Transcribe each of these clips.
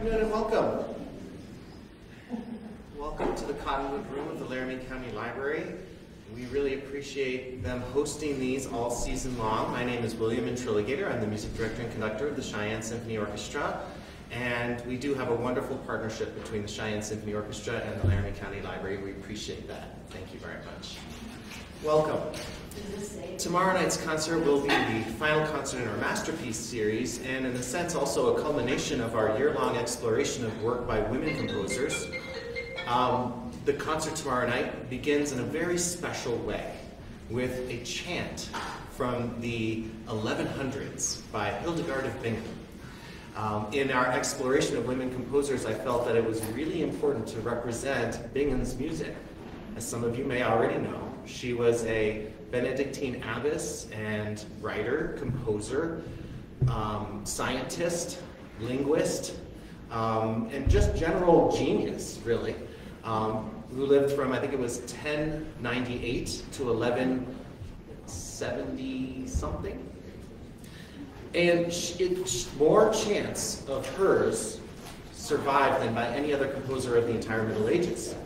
afternoon and welcome. Welcome to the Cottonwood Room of the Laramie County Library. We really appreciate them hosting these all season long. My name is William Intriligator. I'm the music director and conductor of the Cheyenne Symphony Orchestra. And we do have a wonderful partnership between the Cheyenne Symphony Orchestra and the Laramie County Library. We appreciate that. Thank you very much. Welcome. Tomorrow night's concert will be the final concert in our Masterpiece series, and in a sense also a culmination of our year-long exploration of work by women composers. Um, the concert tomorrow night begins in a very special way with a chant from the 1100s by Hildegard of Bingen. Um, in our exploration of women composers, I felt that it was really important to represent Bingen's music. As some of you may already know, she was a Benedictine abbess and writer, composer, um, scientist, linguist, um, and just general genius, really, um, who lived from, I think it was 1098 to 1170 something. And it, more chants of hers survived than by any other composer of the entire Middle Ages.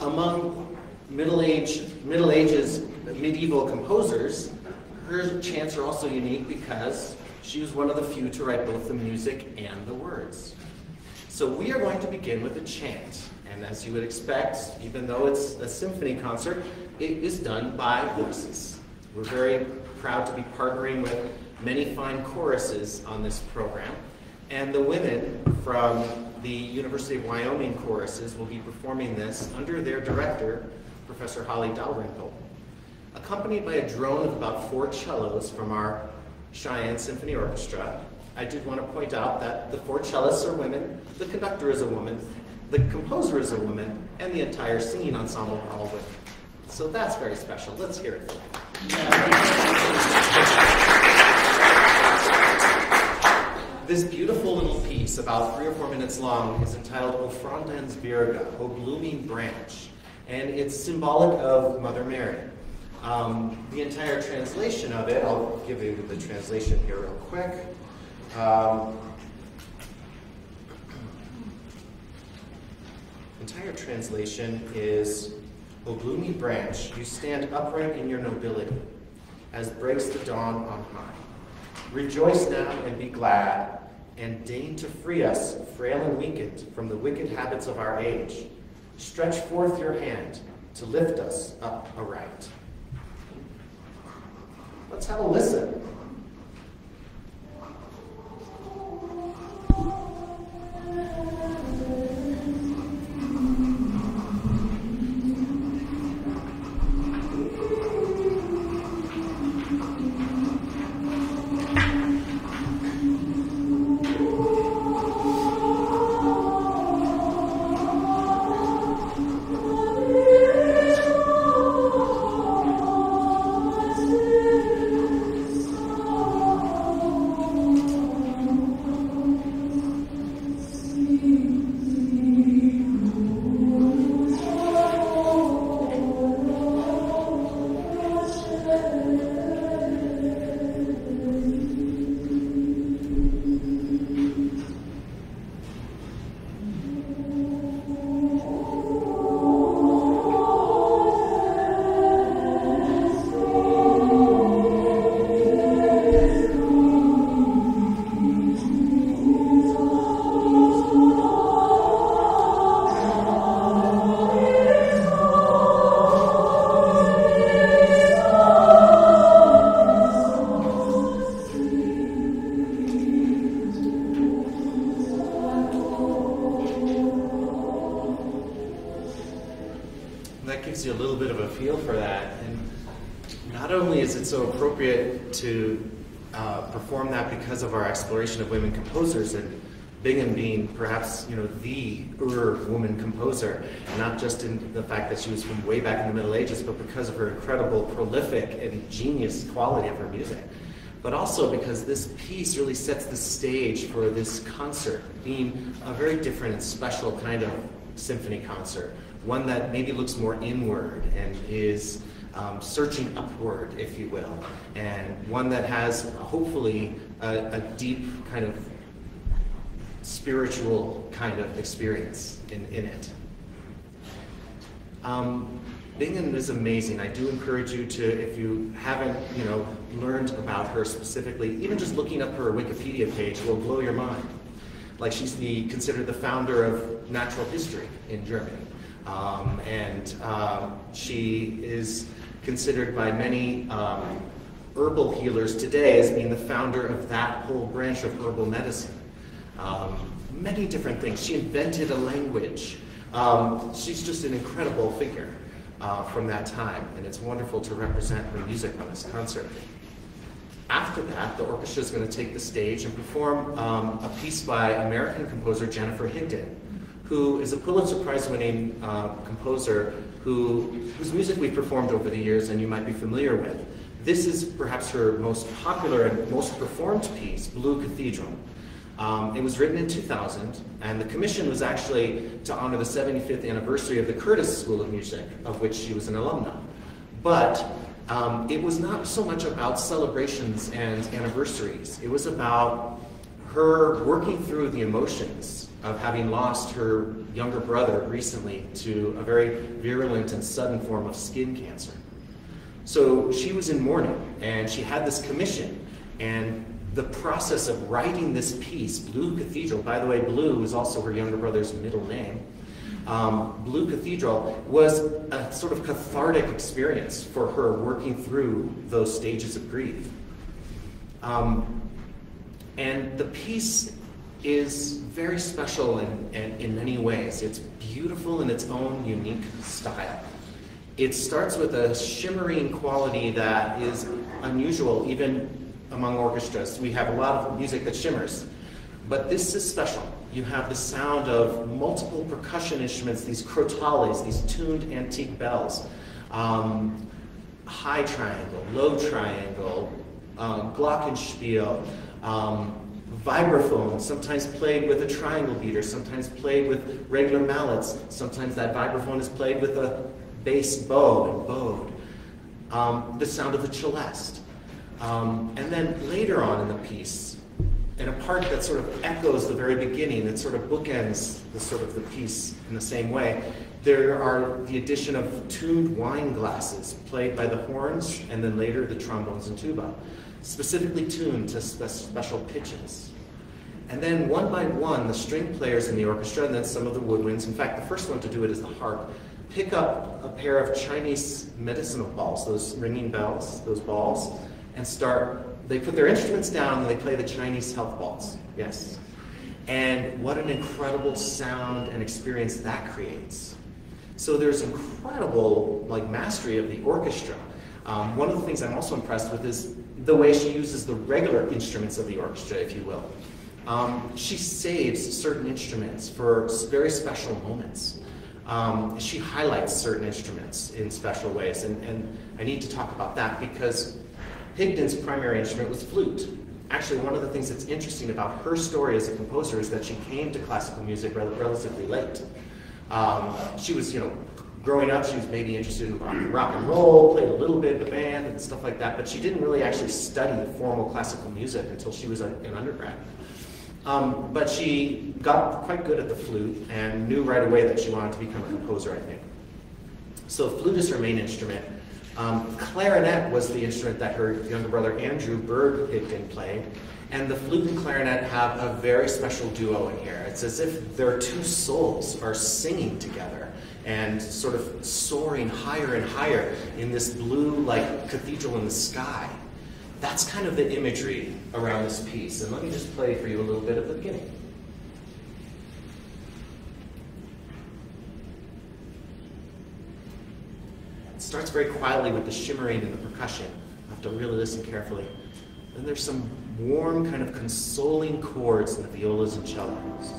Among Middle Age, Middle Ages medieval composers, her chants are also unique because she was one of the few to write both the music and the words. So we are going to begin with a chant. And as you would expect, even though it's a symphony concert, it is done by voices. We're very proud to be partnering with many fine choruses on this program. And the women from the University of Wyoming choruses will be performing this under their director, Professor Holly Dalrymple, accompanied by a drone of about four cellos from our Cheyenne Symphony Orchestra. I did want to point out that the four cellists are women, the conductor is a woman, the composer is a woman, and the entire singing ensemble are all women. So that's very special. Let's hear it. This beautiful little piece, about three or four minutes long, is entitled O Frondens Virga, O Blooming Branch and it's symbolic of Mother Mary. Um, the entire translation of it, I'll give you the translation here real quick. Um, entire translation is, O gloomy branch, you stand upright in your nobility, as breaks the dawn on high. Rejoice now and be glad, and deign to free us, frail and weakened, from the wicked habits of our age Stretch forth your hand to lift us up aright. Let's have a listen. Exploration of women composers and Bingen being perhaps you know the Ur woman composer, not just in the fact that she was from way back in the Middle Ages, but because of her incredible prolific and genius quality of her music. But also because this piece really sets the stage for this concert being a very different and special kind of symphony concert, one that maybe looks more inward and is um, searching upward, if you will, and one that has hopefully a, a deep kind of spiritual kind of experience in, in it. Um, Bingen is amazing. I do encourage you to, if you haven't, you know, learned about her specifically, even just looking up her Wikipedia page will blow your mind. Like she's the considered the founder of natural history in Germany, um, and um, she is considered by many um, herbal healers today as being the founder of that whole branch of herbal medicine. Um, many different things. She invented a language. Um, she's just an incredible figure uh, from that time, and it's wonderful to represent her music on this concert. After that, the orchestra is going to take the stage and perform um, a piece by American composer Jennifer Higdon, who is a Pulitzer Prize winning uh, composer who, whose music we've performed over the years and you might be familiar with. This is perhaps her most popular and most performed piece, Blue Cathedral. Um, it was written in 2000, and the commission was actually to honor the 75th anniversary of the Curtis School of Music, of which she was an alumna. But um, it was not so much about celebrations and anniversaries. It was about her working through the emotions of having lost her younger brother recently to a very virulent and sudden form of skin cancer. So she was in mourning, and she had this commission, and the process of writing this piece, Blue Cathedral, by the way, Blue is also her younger brother's middle name. Um, Blue Cathedral was a sort of cathartic experience for her working through those stages of grief. Um, and the piece is very special in, in, in many ways. It's beautiful in its own unique style. It starts with a shimmering quality that is unusual even among orchestras. We have a lot of music that shimmers. But this is special. You have the sound of multiple percussion instruments, these crotales, these tuned antique bells, um, high triangle, low triangle, uh, glockenspiel, um, vibraphone, sometimes played with a triangle beater, sometimes played with regular mallets, sometimes that vibraphone is played with a bass bow and bowed. Um, the sound of the celeste, um, and then later on in the piece, in a part that sort of echoes the very beginning, that sort of bookends the sort of the piece in the same way, there are the addition of tuned wine glasses played by the horns and then later the trombones and tuba, specifically tuned to spe special pitches. And then one by one, the string players in the orchestra and then some of the woodwinds, in fact, the first one to do it is the harp, pick up a pair of Chinese medicinal balls, those ringing bells, those balls, and start, they put their instruments down and they play the Chinese health balls. Yes. And what an incredible sound and experience that creates. So there's incredible like mastery of the orchestra. Um, one of the things I'm also impressed with is the way she uses the regular instruments of the orchestra, if you will. Um, she saves certain instruments for very special moments. Um, she highlights certain instruments in special ways, and, and I need to talk about that because Higdon's primary instrument was flute. Actually, one of the things that's interesting about her story as a composer is that she came to classical music rel relatively late. Um, she was, you know, growing up, she was maybe interested in rock and roll, played a little bit in the band and stuff like that, but she didn't really actually study formal classical music until she was an undergrad. Um, but she got quite good at the flute and knew right away that she wanted to become a composer, I think. So flute is her main instrument. Um, clarinet was the instrument that her younger brother Andrew Bird Berg Higdon played. And the flute and clarinet have a very special duo in here. It's as if their two souls are singing together and sort of soaring higher and higher in this blue, like cathedral in the sky. That's kind of the imagery around this piece. And let me just play for you a little bit at the beginning. It starts very quietly with the shimmering and the percussion. I have to really listen carefully. Then there's some warm, kind of consoling chords in the violas and cellos.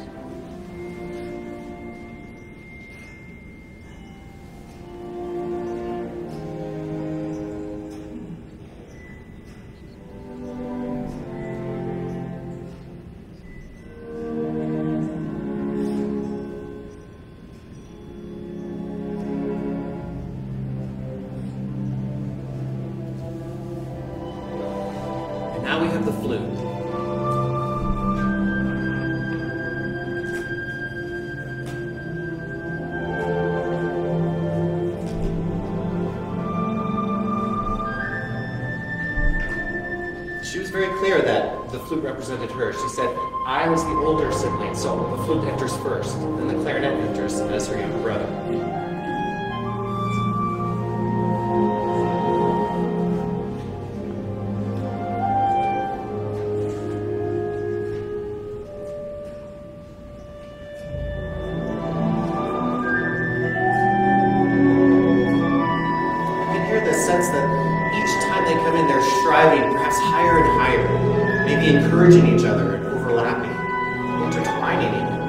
Encouraging each other and overlapping, intertwining even.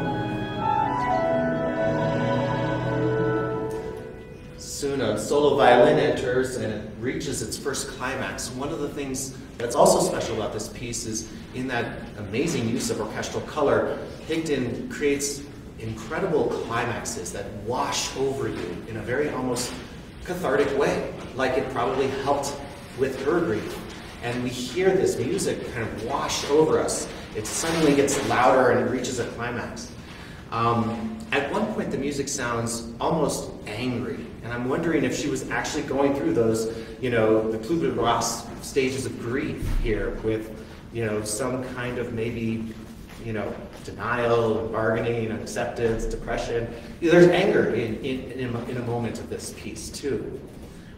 Soon a solo violin enters and it reaches its first climax. One of the things that's also special about this piece is in that amazing use of orchestral color, Higdon creates incredible climaxes that wash over you in a very almost cathartic way, like it probably helped with her grief and we hear this music kind of wash over us. It suddenly gets louder and reaches a climax. Um, at one point, the music sounds almost angry, and I'm wondering if she was actually going through those, you know, the Kubler-Ross stages of grief here with, you know, some kind of maybe, you know, denial, bargaining, acceptance, depression. There's anger in, in, in, a, in a moment of this piece, too.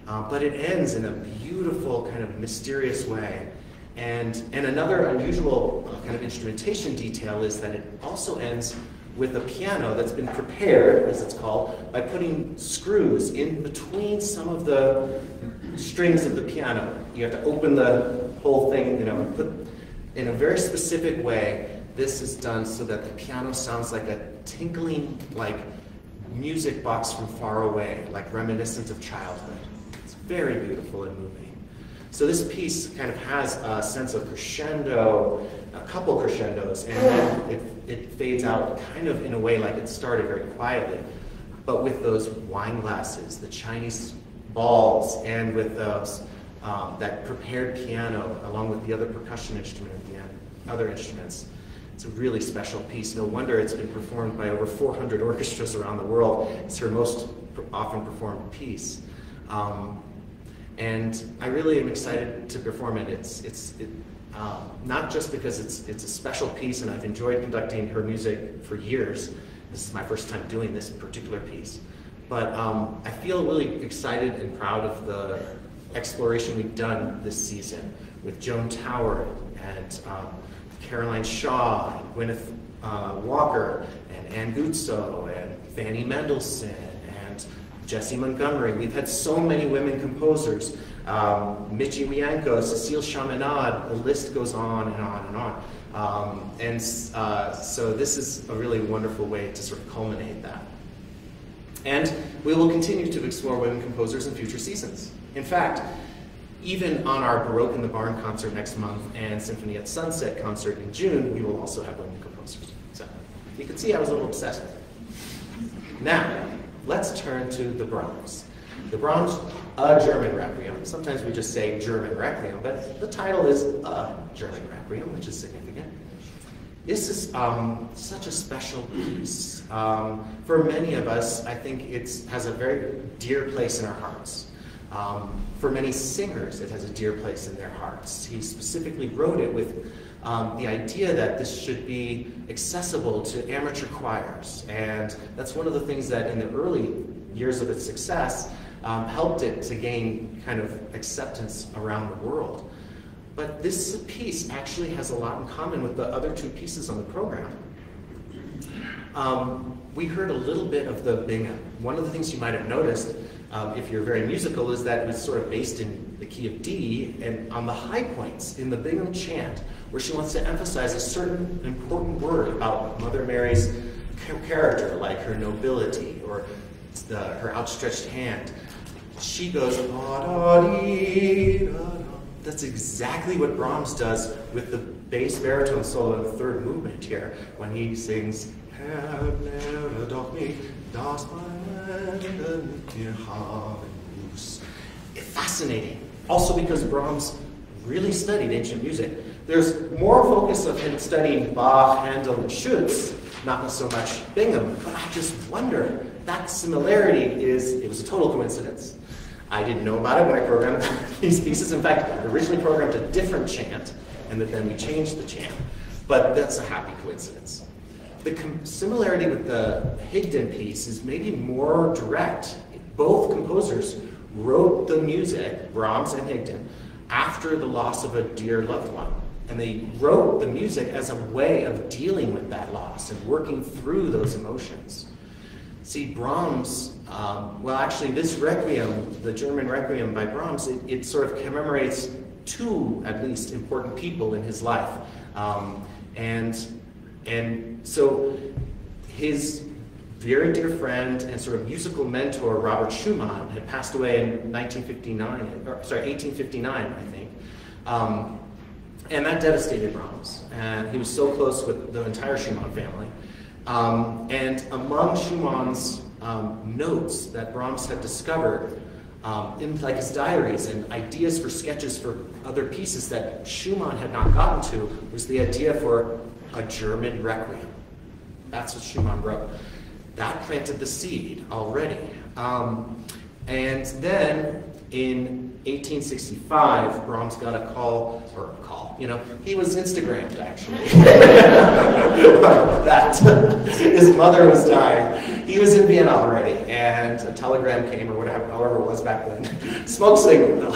Uh, but it ends in a beautiful, kind of mysterious way. And, and another unusual uh, kind of instrumentation detail is that it also ends with a piano that's been prepared, as it's called, by putting screws in between some of the strings of the piano. You have to open the whole thing, you know, put in a very specific way. This is done so that the piano sounds like a tinkling, like music box from far away, like reminiscent of childhood very beautiful and moving. So this piece kind of has a sense of crescendo, a couple crescendos, and then it, it fades out kind of in a way like it started very quietly, but with those wine glasses, the Chinese balls, and with those um, that prepared piano along with the other percussion instrument and other instruments. It's a really special piece. No wonder it's been performed by over 400 orchestras around the world. It's her most often performed piece. Um, and I really am excited to perform it. It's, it's it, um, not just because it's, it's a special piece and I've enjoyed conducting her music for years. This is my first time doing this particular piece. But um, I feel really excited and proud of the exploration we've done this season with Joan Tower and um, Caroline Shaw and Gwyneth uh, Walker and Anne Guzzo and Fanny Mendelssohn Jessie Montgomery. We've had so many women composers. Um, Michi Wiancko, Cecile Chaminade, the list goes on and on and on. Um, and uh, so this is a really wonderful way to sort of culminate that. And we will continue to explore women composers in future seasons. In fact, even on our Baroque in the Barn concert next month and Symphony at Sunset concert in June, we will also have women composers. So you can see I was a little obsessed with it. Now, let's turn to the Brahms. The Brahms, a German Requiem. Sometimes we just say German Requiem, but the title is a German Requiem, which is significant. This is um, such a special piece. Um, for many of us, I think it has a very dear place in our hearts. Um, for many singers, it has a dear place in their hearts. He specifically wrote it with um, the idea that this should be accessible to amateur choirs. And that's one of the things that in the early years of its success um, helped it to gain kind of acceptance around the world. But this piece actually has a lot in common with the other two pieces on the program. Um, we heard a little bit of the Bingen. One of the things you might have noticed, um, if you're very musical, is that it was sort of based in the key of D, and on the high points in the Bingen chant, where she wants to emphasize a certain important word about Mother Mary's character, like her nobility or the, her outstretched hand. She goes, that's exactly what Brahms does with the bass baritone solo in the third movement here, when he sings, Fascinating. Also because Brahms really studied ancient music. There's more focus of him studying Bach, Handel, and Schütz, not so much Bingen, but I just wonder, that similarity is, it was a total coincidence. I didn't know about it when I programmed these pieces. In fact, I originally programmed a different chant, and that then we changed the chant. But that's a happy coincidence. The similarity with the Higdon piece is maybe more direct. Both composers wrote the music, Brahms and Higdon, after the loss of a dear loved one. And they wrote the music as a way of dealing with that loss and working through those emotions. See, Brahms, um, well, actually, this Requiem, the German Requiem by Brahms, it, it, sort of commemorates two, at least, important people in his life. Um, and, and so his very dear friend and sort of musical mentor, Robert Schumann, had passed away in 1959, or, sorry, 1859, I think. Um, and that devastated Brahms. And he was so close with the entire Schumann family. Um, and among Schumann's um, notes that Brahms had discovered um, in like his diaries and ideas for sketches for other pieces that Schumann had not gotten to was the idea for a German requiem. That's what Schumann wrote. That planted the seed already. Um, and then in 1865, Brahms got a call, or a call, you know, he was Instagrammed actually. that his mother was dying. He was in Vienna already, and a telegram came, or whatever, however it was back then. Smoke signal,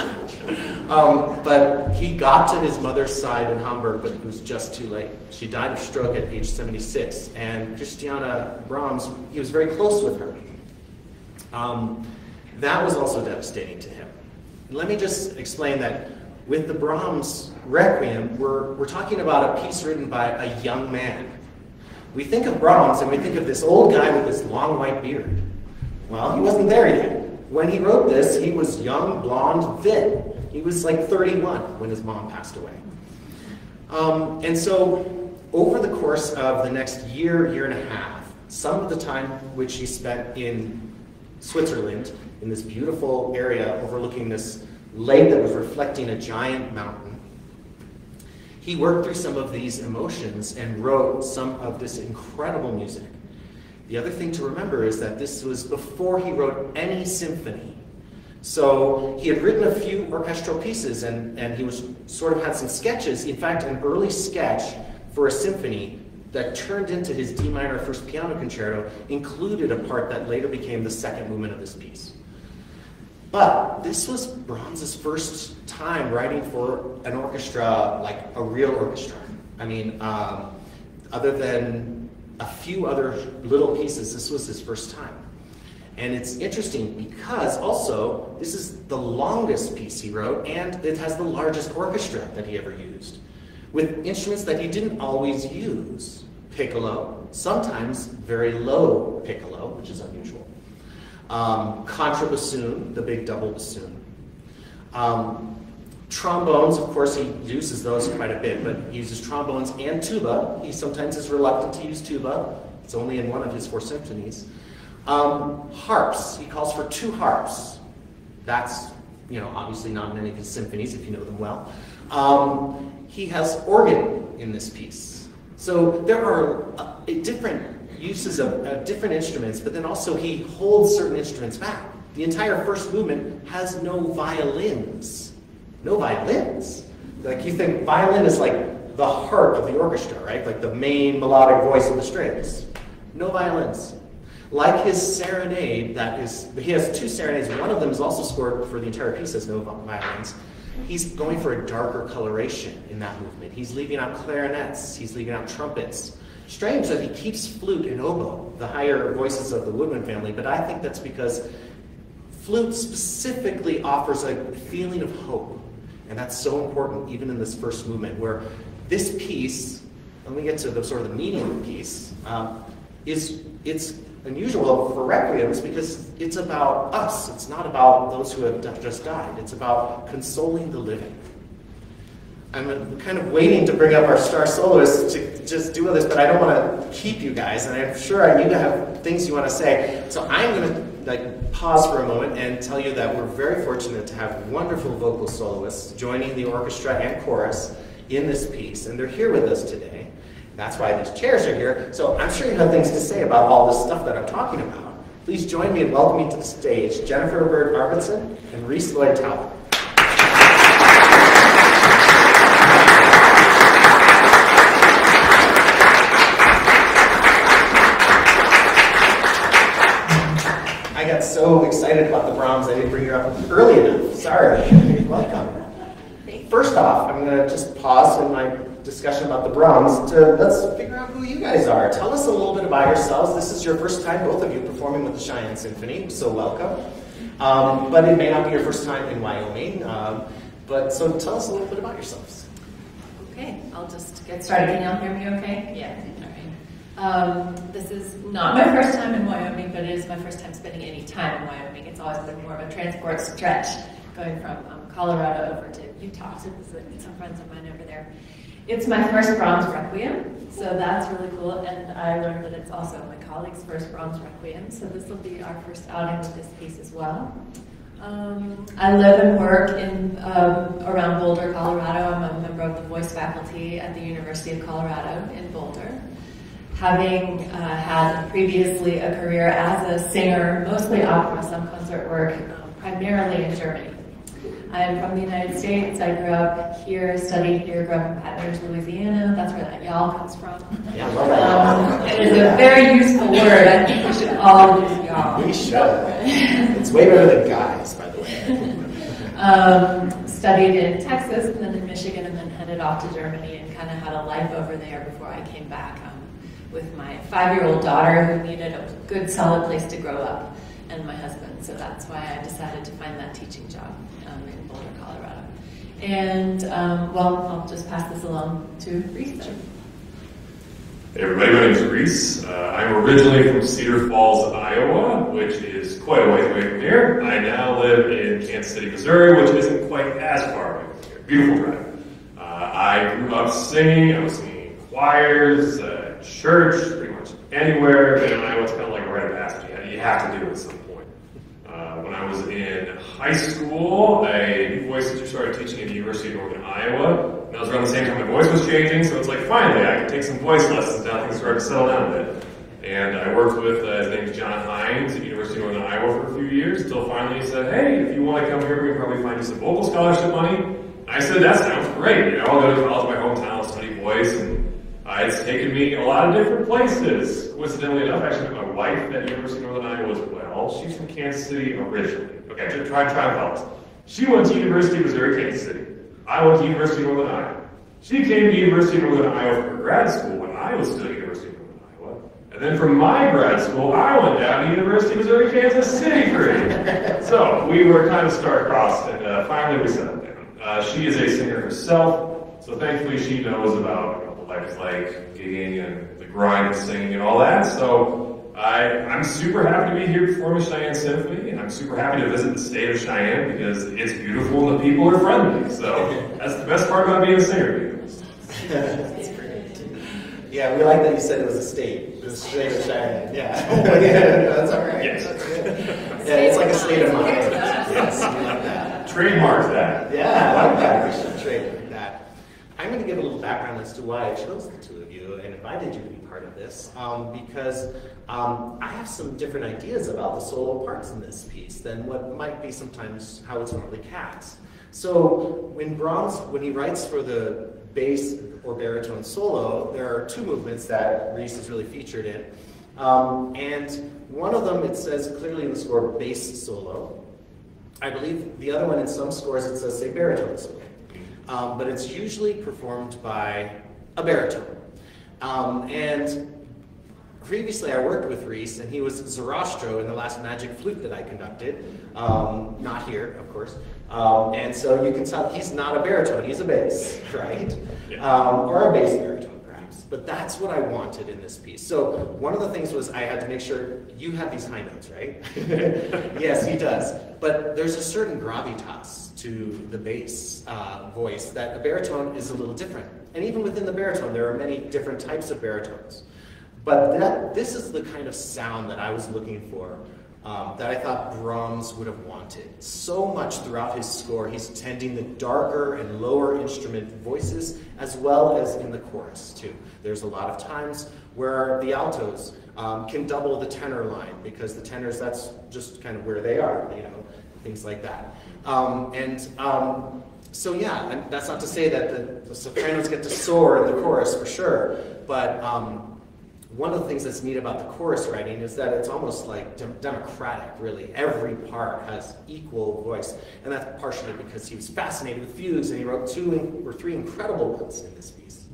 um, but he got to his mother's side in Hamburg, but it was just too late. She died of stroke at age 76, and Christiana Brahms, he was very close with her. Um, that was also devastating to him. Let me just explain that with the Brahms Requiem, we're, we're talking about a piece written by a young man. We think of Brahms and we think of this old guy with this long white beard. Well, he wasn't there yet. When he wrote this, he was young, blonde, fit. He was like 31 when his mom passed away. Um, and so, over the course of the next year, year and a half, some of the time which he spent in Switzerland, in this beautiful area overlooking this lake that was reflecting a giant mountain. He worked through some of these emotions and wrote some of this incredible music. The other thing to remember is that this was before he wrote any symphony. So he had written a few orchestral pieces and, and he was sort of had some sketches. In fact, an early sketch for a symphony that turned into his D minor first piano concerto included a part that later became the second movement of this piece. But this was Brahms's first time writing for an orchestra, like a real orchestra. I mean, um, other than a few other little pieces, this was his first time. And it's interesting because also, this is the longest piece he wrote, and it has the largest orchestra that he ever used, with instruments that he didn't always use. Piccolo, sometimes very low piccolo, which is unusual. Um, contrabassoon, the big double bassoon. Um, trombones, of course, he uses those quite a bit, but he uses trombones and tuba. He sometimes is reluctant to use tuba. It's only in one of his four symphonies. Um, harps, he calls for two harps. That's, you know, obviously not in any of his symphonies, if you know them well. Um, he has organ in this piece. So there are uh, different uses of, of different instruments, but then also he holds certain instruments back. The entire first movement has no violins. No violins. Like you think violin is like the heart of the orchestra, right? Like the main melodic voice of the strings. No violins. Like his serenade, that is, he has two serenades. One of them is also scored for the entire piece as no violins. He's going for a darker coloration in that movement. He's leaving out clarinets. He's leaving out trumpets. Strange that he keeps flute and oboe, the higher voices of the Woodwind family, but I think that's because flute specifically offers a feeling of hope. And that's so important even in this first movement, where this piece, when we get to the sort of the meaning of the piece, um, is it's unusual for requiems because it's about us. It's not about those who have just died. It's about consoling the living. I'm kind of waiting to bring up our star soloists to just do all this, but I don't want to keep you guys, and I'm sure you have things you want to say. So I'm going to like pause for a moment and tell you that we're very fortunate to have wonderful vocal soloists joining the orchestra and chorus in this piece, and they're here with us today. That's why these chairs are here. So I'm sure you have things to say about all this stuff that I'm talking about. Please join me in welcoming to the stage Jennifer Bird Arvidsson and Rhys Lloyd Talbot. So excited about the Brahms, I didn't bring her up early enough. Sorry. Welcome. First off, I'm going to just pause in my discussion about the Brahms to let's figure out who you guys are. Tell us a little bit about yourselves. This is your first time, both of you, performing with the Cheyenne Symphony, so welcome. Um, but it may not be your first time in Wyoming. Um, but so tell us a little bit about yourselves. Okay, I'll just get started. Can y'all hear me okay? Yeah. Um, this is not my first time in Wyoming, but it is my first time spending any time in Wyoming. It's always been more of a transport stretch going from um, Colorado over to Utah to visit some friends of mine over there. It's my first Brahms Requiem, so that's really cool. And I learned that it's also my colleague's first Brahms Requiem, so this will be our first outing with this piece as well. Um, I live and work in um, around Boulder, Colorado. I'm a member of the voice faculty at the University of Colorado in Boulder having uh, had previously a career as a singer, mostly opera, some concert work, um, primarily in Germany. I am from the United States. I grew up here, studied here, grew up in Baton Rouge, Louisiana. That's where that y'all comes from. Yeah, love that. Um, it is a very useful word. I think we should all use y'all. We should. it's way better than guys, by the way. um, studied in Texas and then in Michigan and then headed off to Germany and kind of had a life over there before I came back with my five-year-old daughter who needed a good solid place to grow up and my husband. So that's why I decided to find that teaching job um, in Boulder, Colorado. And um, well, I'll just pass this along to Rhys. Hey everybody, my name is Rhys. Uh, I'm originally from Cedar Falls, Iowa, which is quite a ways away from here. I now live in Kansas City, Missouri, which isn't quite as far away from here. Beautiful drive. Uh, I grew up singing. I was singing in choirs. Uh, church, pretty much anywhere. And I was kind of like a rite of passage. You have to do it at some point. Uh, when I was in high school, a new voice teacher started teaching at the University of Northern Iowa. And that was around the same time my voice was changing, so it's like finally I could take some voice lessons now things started to settle down a bit. And I worked with, uh, his name John Hines at University of Northern Iowa for a few years until finally he said, hey, if you want to come here, we can probably find you some vocal scholarship money. I said, that sounds great. I'll go to college in my hometown, study voice, and uh, it's taken me a lot of different places. Coincidentally enough, actually my wife at University of Northern Iowa as well. She's from Kansas City originally. Okay, try, try and She went to University of Missouri, Kansas City. I went to University of Northern Iowa. She came to University of Northern Iowa for grad school when I was still at University of Northern Iowa. And then from my grad school, I went down to University of Missouri, Kansas City for it. so we were kind of star-crossed, and uh, finally we settled down. Uh, she is a singer herself, so thankfully she knows about life like, gigging and the grind of singing and all that. So I, I'm super happy to be here performing Cheyenne Symphony, and I'm super happy to visit the state of Cheyenne because it's beautiful and the people are friendly. So that's the best part about being a singer. Yeah, we like that you said it was a state. The state of Cheyenne. Yeah. Oh, yeah, that's all right. Yes. Yeah, it's like a state of mind. Yes, we like that. Trademark that. Yeah, I like that. We should trade. I'm going to give a little background as to why I chose the two of you and invited you to be part of this, um, because um, I have some different ideas about the solo parts in this piece than what might be sometimes how it's normally cast. So when Brahms, when he writes for the bass or baritone solo, there are two movements that Rhys is really featured in. Um, and one of them, it says clearly in the score, bass solo. I believe the other one in some scores, it says, say, baritone solo um, but it's usually performed by a baritone. Um, and previously I worked with Rhys, and he was Sarastro in the last Magic Flute that I conducted. Um, not here, of course. Um, and so you can tell he's not a baritone, he's a bass, right? Yeah. Um, or a bass baritone. But that's what I wanted in this piece. So one of the things was I had to make sure you have these high notes, right? yes, he does. But there's a certain gravitas to the bass uh, voice that a baritone is a little different. And even within the baritone, there are many different types of baritones. But that, this is the kind of sound that I was looking for um, that I thought Brahms would have wanted. So much throughout his score, he's tending the darker and lower instrument voices as well as in the chorus, too. There's a lot of times where the altos um, can double the tenor line because the tenors, that's just kind of where they are, you know, things like that. Um, and um, so yeah, and that's not to say that the, the, sopranos get to soar in the chorus for sure, but um, one of the things that's neat about the chorus writing is that it's almost like democratic, really. Every part has equal voice. And that's partially because he was fascinated with fugues and he wrote two or three incredible ones in this piece.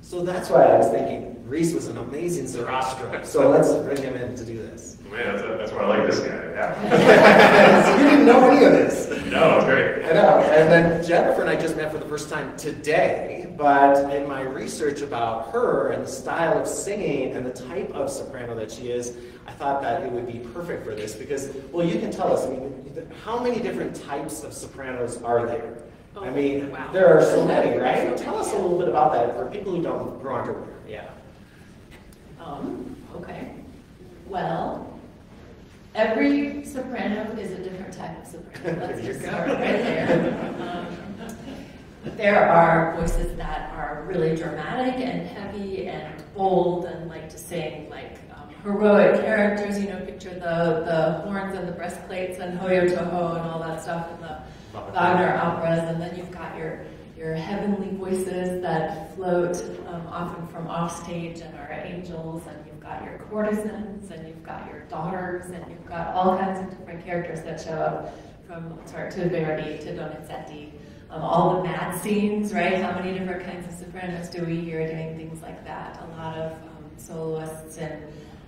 So that's why I was thinking Rhys was an amazing Sarastro. So let's bring him in to do this. Man, that's, that's why I like this guy. Yeah. so you didn't know any of this. No, it's great. I know. And then Jennifer and I just met for the first time today, but in my research about her and the style of singing and the type of soprano that she is, I thought that it would be perfect for this because, well, you can tell us, I mean, how many different types of sopranos are there? Oh, I mean, wow. there are so many, right? Tell us a little bit about that for people who don't, who aren't aware. Yeah. Um, okay. Well, Every soprano is a different type of soprano. Let's just start right there. Um, there are voices that are really dramatic and heavy and bold and like to sing like um, heroic characters. You know, picture the, the horns and the breastplates and Hojotoho and all that stuff in the Wagner operas. And then you've got your your heavenly voices that float um, often from offstage and are angels and you've got your courtesans and you've got your daughters and you've got all kinds of different characters that show up from Mozart to Verdi to Donizetti. Um, all the mad scenes, right? How many different kinds of sopranos do we hear doing things like that? A lot of um, soloists in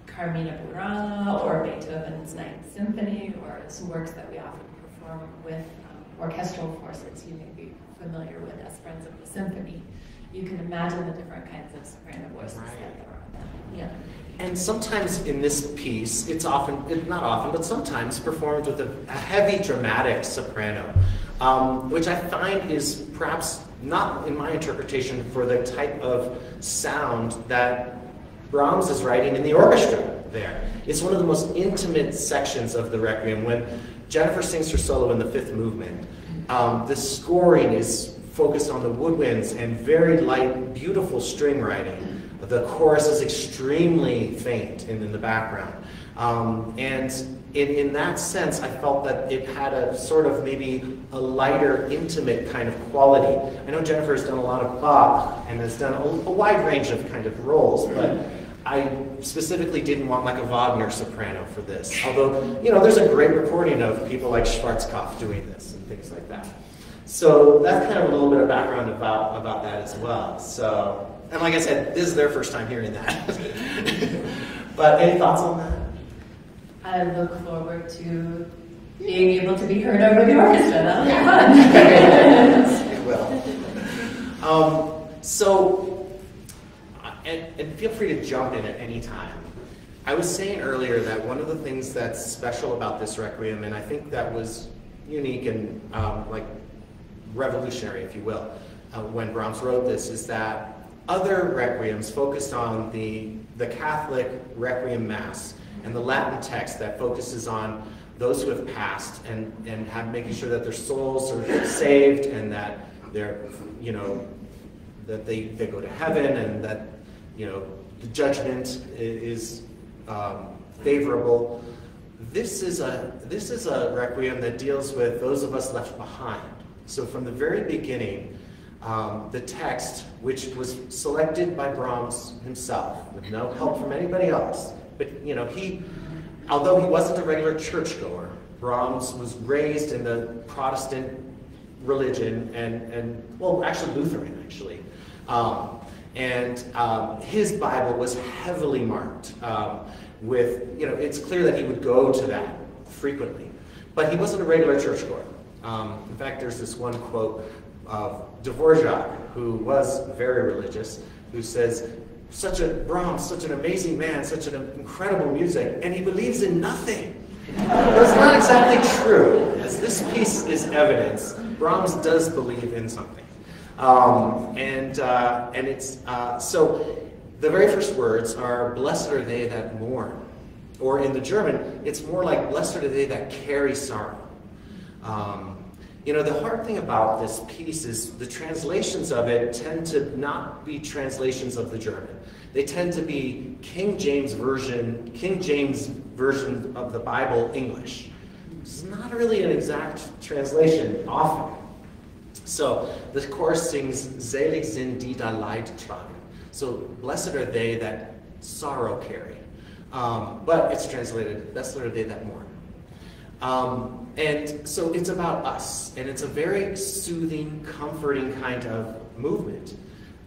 Carmina Burana or Beethoven's Ninth Symphony or some works that we often perform with um, orchestral forces be familiar with as Friends of the Symphony. You can imagine the different kinds of soprano voices right. that there are. Yeah. And sometimes in this piece, it's often, not often, but sometimes performed with a, a heavy dramatic soprano, um, which I find is perhaps not in my interpretation for the type of sound that Brahms is writing in the orchestra there. It's one of the most intimate sections of the Requiem when Jennifer sings her solo in the fifth movement. Um, the scoring is focused on the woodwinds and very light, beautiful string writing. The chorus is extremely faint in, in the background. Um, and in, in that sense, I felt that it had a sort of maybe a lighter, intimate kind of quality. I know Jennifer has done a lot of Bach and has done a, a wide range of kind of roles, but I specifically didn't want like a Wagner soprano for this. Although, you know, there's a great recording of people like Schwarzkopf doing this and things like that. So that's kind of a little bit of background about, about that as well. So and like I said, this is their first time hearing that. but any thoughts on that? I look forward to being able to be heard over the orchestra. That'll be fun. it will. Um, so, and, and feel free to jump in at any time. I was saying earlier that one of the things that's special about this requiem, and I think that was unique and um, like revolutionary, if you will, uh, when Brahms wrote this, is that other requiems focused on the, the Catholic Requiem Mass and the Latin text that focuses on those who have passed and, and have making sure that their souls are saved and that they're, you know, that they, they go to heaven and that, you know, the judgment is um, favorable. This is, a, this is a requiem that deals with those of us left behind. So from the very beginning, um, the text, which was selected by Brahms himself, with no help from anybody else. But, you know, he, although he wasn't a regular churchgoer, Brahms was raised in the Protestant religion and, and well, actually Lutheran, actually. Um, and um, his Bible was heavily marked um, with, you know, it's clear that he would go to that frequently. But he wasn't a regular churchgoer. Um, in fact, there's this one quote of Dvorak, who was very religious, who says, such a Brahms, such an amazing man, such an incredible music, and he believes in nothing. That's not exactly true, as this piece is evidence. Brahms does believe in something. Um, and, uh, and it's, uh, so the very first words are, blessed are they that mourn. Or in the German, it's more like, blessed are they that carry sorrow. Um, you know, the hard thing about this piece is the translations of it tend to not be translations of the German. They tend to be King James version, King James version of the Bible English. It's not really an exact translation often. So the chorus sings Selig sind die da Leid tragen. So blessed are they that sorrow carry. Um, but it's translated, Desolate day that morn. Um, and so it's about us, and it's a very soothing, comforting kind of movement.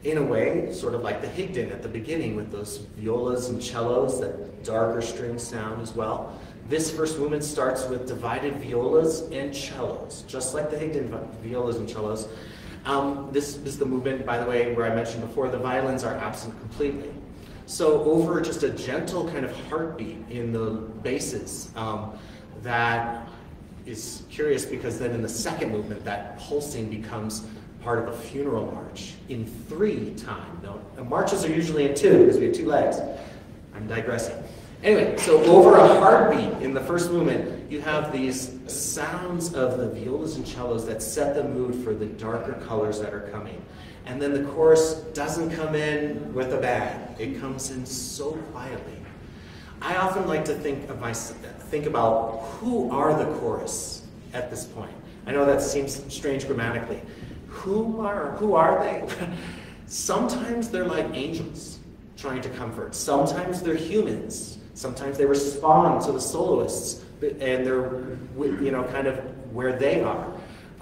In a way, sort of like the Bingen at the beginning with those violas and cellos, that darker string sound as well. This first movement starts with divided violas and cellos, just like the Bingen violas and cellos. Um, this is the movement, by the way, where I mentioned before, the violins are absent completely. So over just a gentle kind of heartbeat in the basses, um, that is curious because then in the second movement, that pulsing becomes part of a funeral march in three time. No, marches are usually in two because we have two legs. I'm digressing. Anyway, so over a heartbeat in the first movement, you have these sounds of the violas and cellos that set the mood for the darker colors that are coming. And then the chorus doesn't come in with a bang. It comes in so quietly. I often like to think of my think about who are the chorus at this point. I know that seems strange grammatically. Who are who are they? Sometimes they're like angels trying to comfort. Sometimes they're humans. Sometimes they respond to the soloists and they're you know kind of where they are.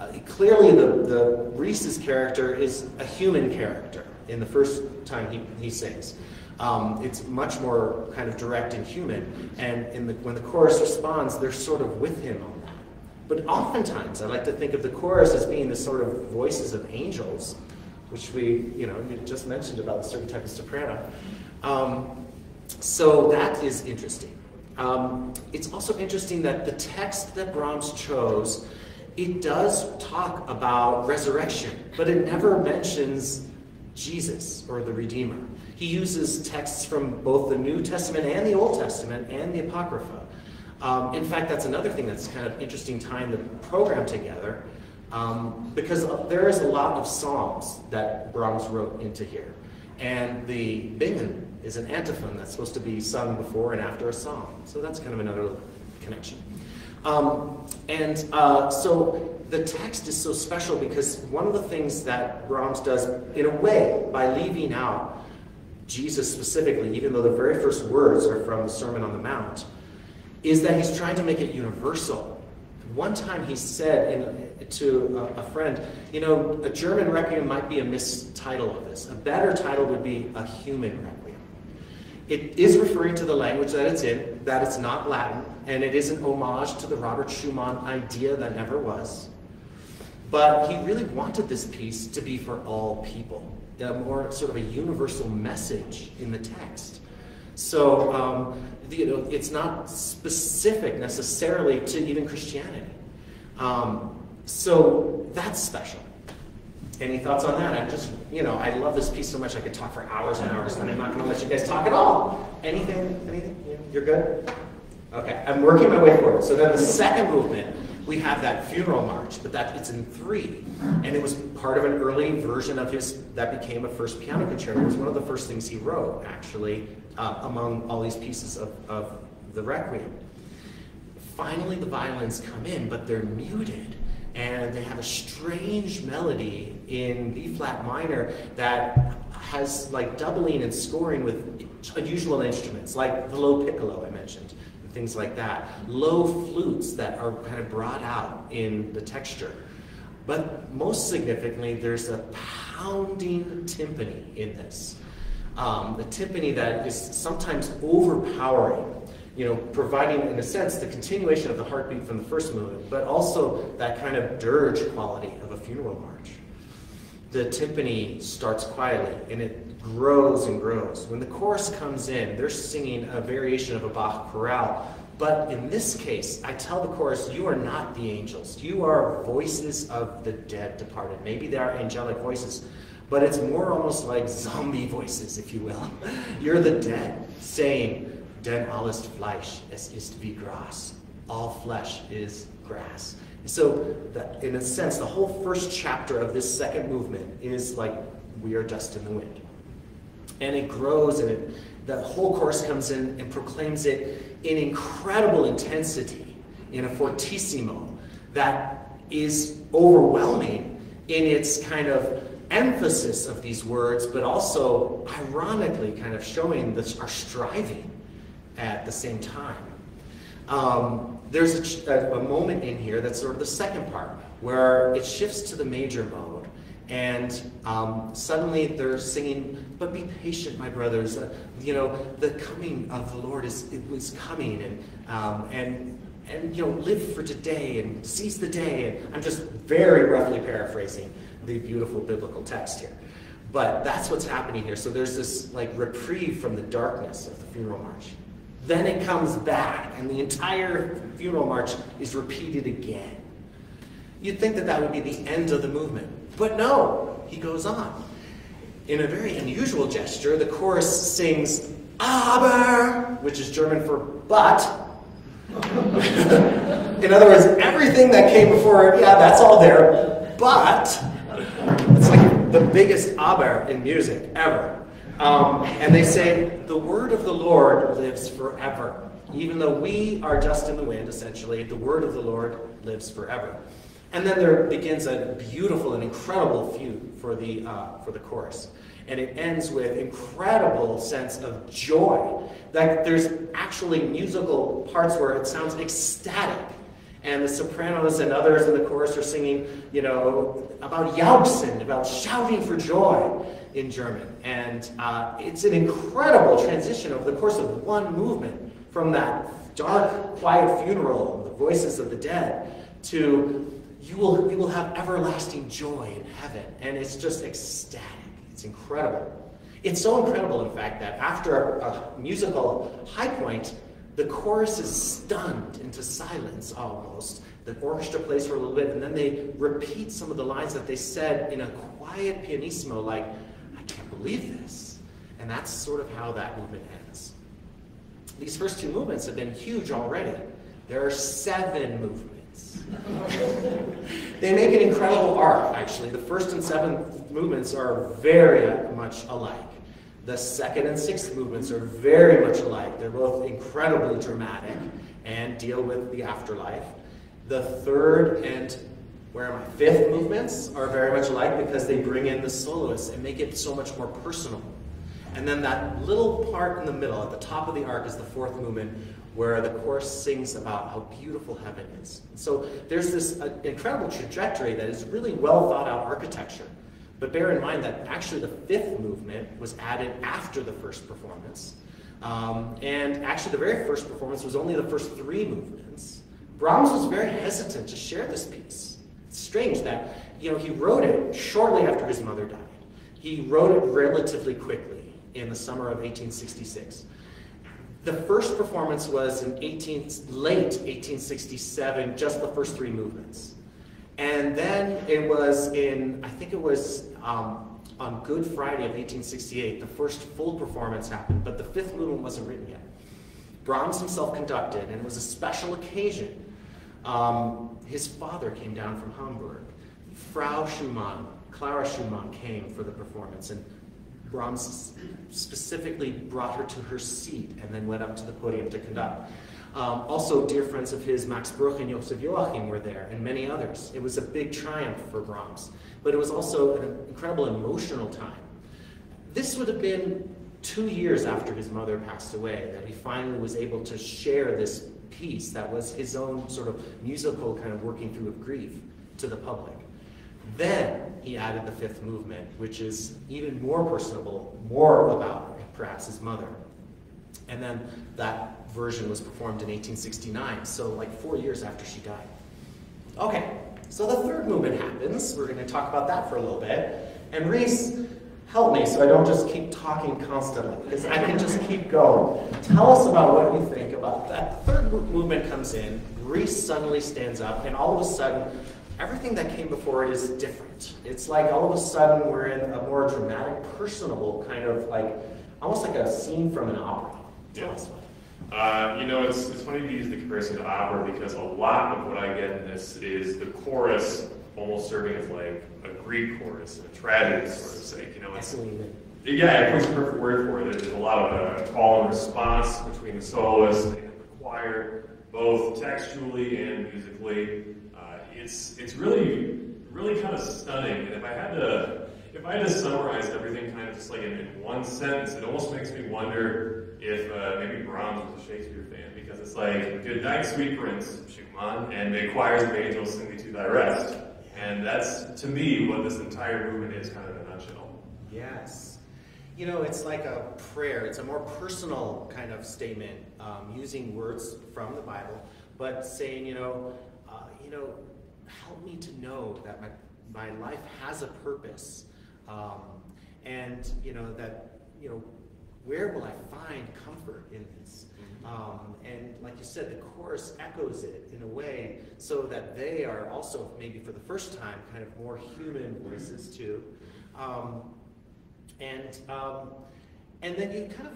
Uh, clearly, the, the Rhys's character is a human character in the first time he, he sings. Um, it's much more kind of direct and human. And in the, when the chorus responds, they're sort of with him on that. But oftentimes, I like to think of the chorus as being the sort of voices of angels, which we, you know, you just mentioned about a certain type of soprano. Um, so that is interesting. Um, it's also interesting that the text that Brahms chose it does talk about resurrection, but it never mentions Jesus or the Redeemer. He uses texts from both the New Testament and the Old Testament and the Apocrypha. Um, in fact, that's another thing that's kind of interesting tying the program together um, because there is a lot of psalms that Brahms wrote into here. And the Bingen is an antiphon that's supposed to be sung before and after a psalm. So that's kind of another connection. Um, and uh, so the text is so special because one of the things that Brahms does, in a way, by leaving out Jesus specifically, even though the very first words are from the Sermon on the Mount, is that he's trying to make it universal. One time he said in, to a, a, friend, you know, a German requiem might be a mistitle of this. A better title would be a human requiem. It is referring to the language that it's in, that it's not Latin, and it is an homage to the Robert Schumann idea that never was. But he really wanted this piece to be for all people, a more sort of a universal message in the text. So, um, you know, it's not specific necessarily to even Christianity. Um, so that's special. Any thoughts on that? I'm just, you know, I love this piece so much I could talk for hours and hours, and I'm not going to let you guys talk at all. Anything? Anything? You're good? Okay, I'm working my way forward. So then the second movement, we have that funeral march, but that it's in three, and it was part of an early version of his that became a first piano concerto. It was one of the first things he wrote, actually, uh, among all these pieces of, of the requiem. Finally, the violins come in, but they're muted and they have a strange melody in B flat minor that has like doubling and scoring with unusual instruments, like the low piccolo I mentioned, and things like that. Low flutes that are kind of brought out in the texture. But most significantly, there's a pounding timpani in this. Um, the timpani that is sometimes overpowering you know, providing, in a sense, the continuation of the heartbeat from the first movement, but also that kind of dirge quality of a funeral march. The timpani starts quietly and it grows and grows. When the chorus comes in, they're singing a variation of a Bach chorale. But in this case, I tell the chorus, you are not the angels. You are voices of the dead departed. Maybe they are angelic voices, but it's more almost like zombie voices, if you will. You're the dead saying, denn alles Fleisch, es ist wie Gras. All flesh is grass. So, that, in a sense, the whole first chapter of this second movement is like we are dust in the wind. And it grows, and it, the whole chorus comes in and proclaims it in incredible intensity, in a fortissimo that is overwhelming in its kind of emphasis of these words, but also ironically kind of showing this, our striving at the same time. Um, there's a, a, moment in here that's sort of the second part, where it shifts to the major mode, and um, suddenly they're singing, "But be patient, my brothers. Uh, you know, the coming of the Lord is it was coming, and um, and and you know, live for today and seize the day." And I'm just very roughly paraphrasing the beautiful biblical text here, but that's what's happening here. So there's this like reprieve from the darkness of the funeral march. Then it comes back, and the entire funeral march is repeated again. You'd think that that would be the end of the movement, but no, he goes on. In a very unusual gesture, the chorus sings Aber, which is German for but. In other words, everything that came before yeah, that's all there, but it's like the biggest Aber in music ever. Um, and they say, the word of the Lord lives forever. Even though we are dust in the wind, essentially, the word of the Lord lives forever. And then there begins a beautiful and incredible fugue for the, uh, for the chorus. And it ends with incredible sense of joy. That there's actually musical parts where it sounds ecstatic. And the sopranos and others in the chorus are singing, you know, about jauchzen, about shouting for joy in German. And uh, it's an incredible transition over the course of one movement from that dark, quiet funeral, the voices of the dead, to you will, you will have everlasting joy in heaven. And it's just ecstatic. It's incredible. It's so incredible, in fact, that after a, a musical high point, the chorus is stunned into silence almost. The orchestra plays for a little bit, and then they repeat some of the lines that they said in a quiet pianissimo, like, can't believe this. And that's sort of how that movement ends. These first two movements have been huge already. There are seven movements. they make an incredible arc, actually. The first and seventh movements are very much alike. The second and sixth movements are very much alike. They're both incredibly dramatic and deal with the afterlife. The third and where my fifth movements are very much alike because they bring in the soloists and make it so much more personal. And then that little part in the middle, at the top of the arc, is the fourth movement where the chorus sings about how beautiful heaven is. So there's this uh, incredible trajectory that is really well thought out architecture. But bear in mind that actually the fifth movement was added after the first performance. Um, and actually, the very first performance was only the first three movements. Brahms was very hesitant to share this piece strange that, you know, he wrote it shortly after his mother died. He wrote it relatively quickly in the summer of 1866. The first performance was in 18, late 1867, just the first three movements. And then it was in, I think it was um, on Good Friday of 1868, the first full performance happened, but the fifth movement wasn't written yet. Brahms himself conducted, and it was a special occasion um, his father came down from Hamburg. Frau Schumann, Clara Schumann, came for the performance, and Brahms specifically brought her to her seat and then went up to the podium to conduct. Um, also, dear friends of his, Max Bruch and Joseph Joachim were there, and many others. It was a big triumph for Brahms, but it was also an incredible emotional time. This would have been two years after his mother passed away that he finally was able to share this piece that was his own sort of musical kind of working through of grief to the public. Then he added the fifth movement, which is even more personable, more about perhaps his mother. And then that version was performed in 1869, so like four years after she died. Okay, so the third movement happens. We're going to talk about that for a little bit. And Rhys help me so I don't just keep talking constantly, because I can just keep going. Tell us about what you think about that. Third movement comes in, Rhys suddenly stands up, and all of a sudden, everything that came before it is different. It's like all of a sudden we're in a more dramatic, personable kind of like, almost like a scene from an opera. Us uh, you know, it's, it's funny to use the comparison to opera because a lot of what I get in this is the chorus almost serving as like a Greek chorus, a tragedy sort of sake. You know, it's, yeah, it's a perfect word for it. There's a lot of uh, call and response between the soloist and the choir, both textually and musically. Uh, it's it's really really kind of stunning. And if I had to if I had to summarize everything kind of just like in, in one sentence, it almost makes me wonder if uh, maybe Brahms was a Shakespeare fan because it's like, "Good night, sweet prince, Schumann," and "May choirs of angels sing thee to thy rest." And that's to me what this entire movement is, kind of a nutshell. Yes. You know, it's like a prayer. It's a more personal kind of statement, um, using words from the Bible, but saying, you know, uh, you know, help me to know that my, my life has a purpose, um, and you know that you know where will I find comfort in this? Um, and like you said, the chorus echoes it in a way so that they are also maybe for the first time kind of more human voices too. Um, and um, and then you kind of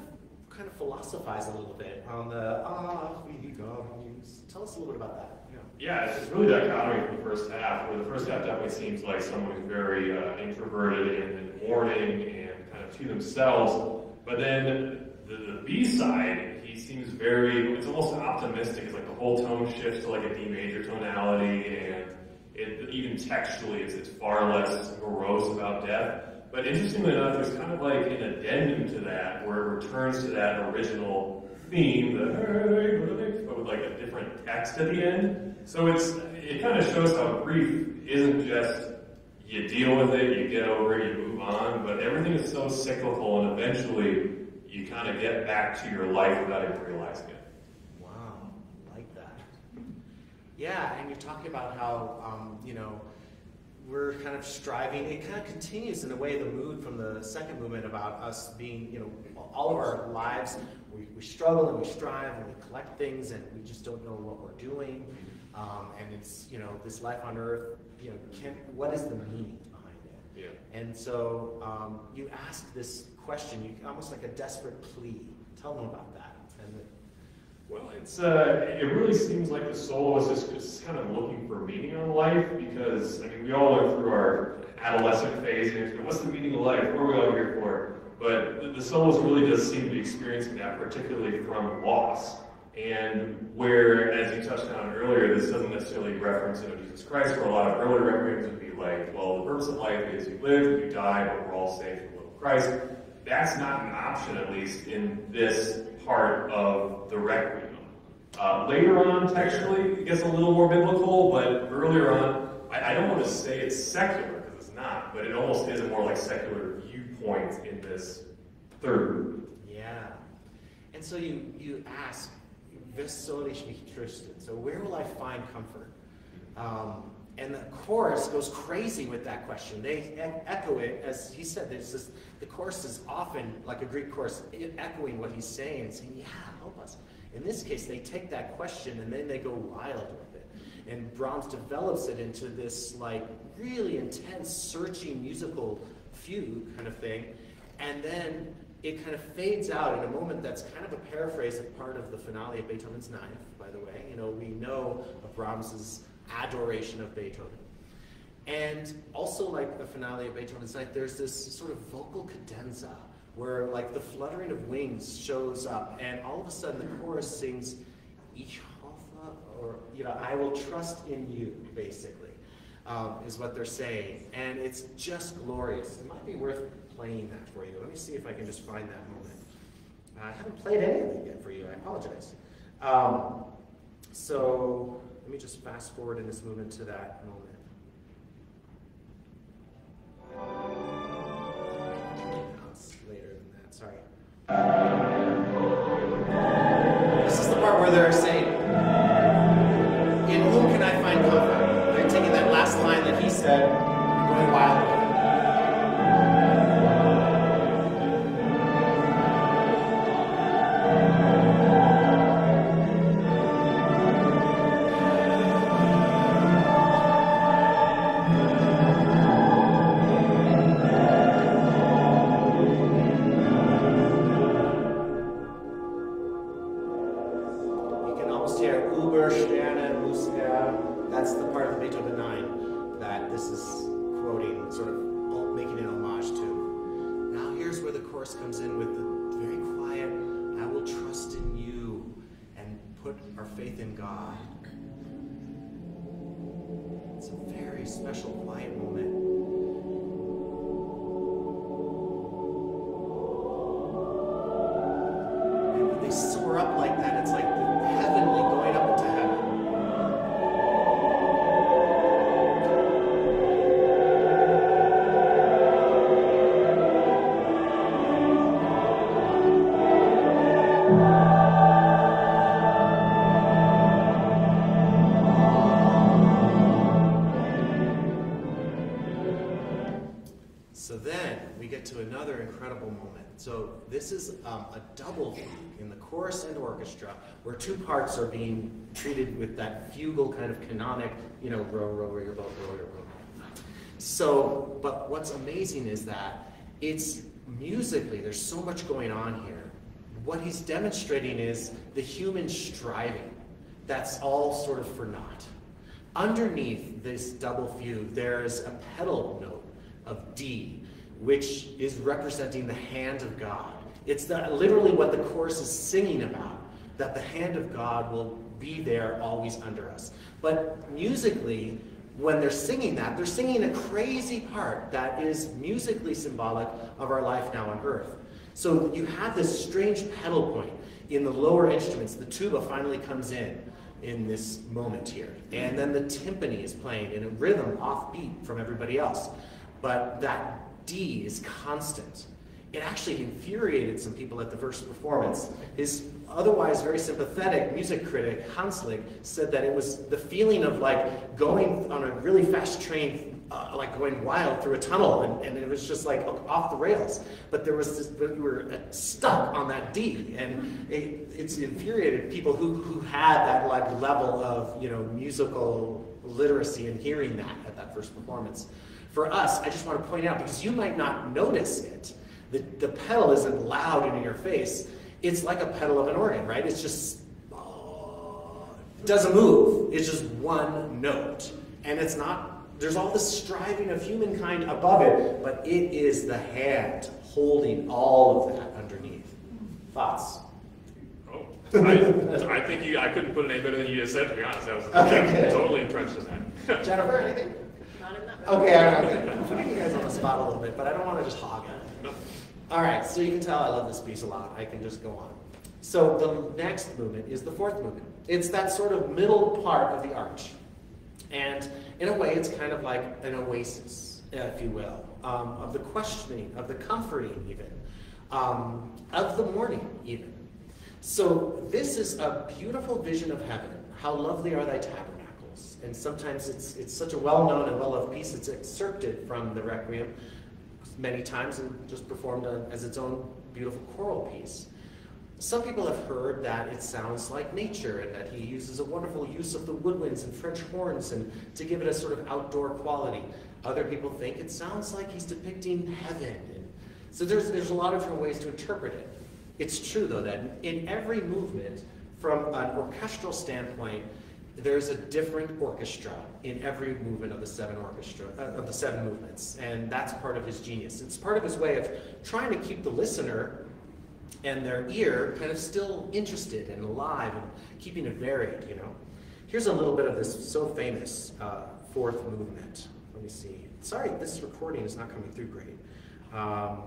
kind of philosophize a little bit on the ah we gods. Tell us a little bit about that. Yeah, it's really dichotomy from the first half, where the first half definitely seems like someone who's very uh, introverted and, and mourning and kind of to themselves. But then the, the B side, seems very, it's almost optimistic. It's like the whole tone shifts to like a D major tonality, and it, even textually, it's, it's far less morose about death. But interestingly enough, there's kind of like an addendum to that where it returns to that original theme, the hey, but with like a different text at the end. So it's it kind of shows how grief isn't just you deal with it, you get over it, you move on, but everything is so cyclical and eventually you kind of get back to your life without even realizing it. Wow, I like that. Yeah, and you're talking about how um, you know we're kind of striving. It kind of continues in a way the mood from the second movement about us being, you know, all of our lives, we, we struggle and we strive and we collect things and we just don't know what we're doing. Um, and it's, you know, this life on earth, you know, can, what is the meaning behind it? Yeah. And so um, you ask this question, you almost like a desperate plea. Tell them about that. The, well, it's uh, it really seems like the soul is just kind of looking for meaning in life because I mean we all go through our adolescent phase and what's the meaning of life? What are we all here for? But the, the soloist really does seem to be experiencing that, particularly from loss. And where, as you touched on earlier, this doesn't necessarily reference you know, Jesus Christ, where a lot of early references would be like, well, the purpose of life is you live, you die, but we're all saved from the will of Christ. That's not an option, at least in this part of the Requiem. Uh, later on, textually, it gets a little more biblical, but earlier on, I, I don't want to say it's secular, because it's not, but it almost is a more like secular viewpoint in this third. Yeah. And so you, you ask, "Was soll ich? So where will I find comfort? Um, and the chorus goes crazy with that question. They echo it, as he said, there's this, the chorus is often like a Greek chorus, echoing what he's saying saying, yeah, help us. In this case, they take that question and then they go wild with it. And Brahms develops it into this like really intense, searching musical fugue kind of thing. And then it kind of fades out in a moment that's kind of a paraphrase of part of the finale of Beethoven's Ninth, by the way. You know, we know of Brahms's adoration of Beethoven. And also, like the finale of Beethoven's Ninth, there's this sort of vocal cadenza where, like, the fluttering of wings shows up, and all of a sudden the chorus sings, Ich hoffe, or, you know, I will trust in you, basically, um, is what they're saying. And it's just glorious. It might be worth playing that for you. Let me see if I can just find that moment. I haven't played anything yet for you, I apologize. Um, so let me just fast forward in this movement to that moment. Um, a double fugue in the chorus and orchestra, where two parts are being treated with that fugal kind of canonic, you know, row, row, row your boat, row your boat. So, but what's amazing is that it's musically, there's so much going on here. What he's demonstrating is the human striving. That's all sort of for naught. Underneath this double fugue, there's a pedal note of D, which is representing the hand of God. It's the, literally what the chorus is singing about, that the hand of God will be there always under us. But musically, when they're singing that, they're singing a crazy part that is musically symbolic of our life now on earth. So you have this strange pedal point in the lower instruments. The tuba finally comes in in this moment here. And then the timpani is playing in a rhythm offbeat from everybody else. But that D is constant. It actually infuriated some people at the first performance. His otherwise very sympathetic music critic, Hanslick, said that it was the feeling of like going on a really fast train, uh, like going wild through a tunnel, and, and, it was just like off the rails. But there was this, we were uh, stuck on that D, and it, it's infuriated people who, who had that like level of you know musical literacy and hearing that at that first performance. For us, I just want to point out, because you might not notice it, the, the pedal isn't loud and in your face. It's like a pedal of an organ, right? It's just, uh, doesn't move. It's just one note. And it's not, there's all this striving of humankind above it, but it is the hand holding all of that underneath. Thoughts? Oh, I, I think you, I couldn't put it any better than you just said, to be honest. I was okay, totally impressed with that. Jennifer, anything? Okay, I'm putting you guys on the spot a little bit, but I don't want to just hog it. All right, so you can tell I love this piece a lot. I can just go on. So the next movement is the fourth movement. It's that sort of middle part of the arch. And in a way, it's kind of like an oasis, if you will, um, of the questioning, of the comforting even, um, of the mourning even. So this is a beautiful vision of heaven. How lovely are thy tabernacles and sometimes it's, it's such a well-known and well-loved piece, it's excerpted from the Requiem many times and just performed a, as its own beautiful choral piece. Some people have heard that it sounds like nature and that he uses a wonderful use of the woodwinds and French horns and to give it a sort of outdoor quality. Other people think it sounds like he's depicting heaven. And so there's, there's a lot of different ways to interpret it. It's true, though, that in every movement, from an orchestral standpoint, there's a different orchestra in every movement of the seven orchestra uh, of the seven movements and that's part of his genius. It's part of his way of trying to keep the listener and their ear kind of still interested and alive and keeping it varied you know? Here's a little bit of this so famous uh, fourth movement. Let me see. Sorry this recording is not coming through great. Um,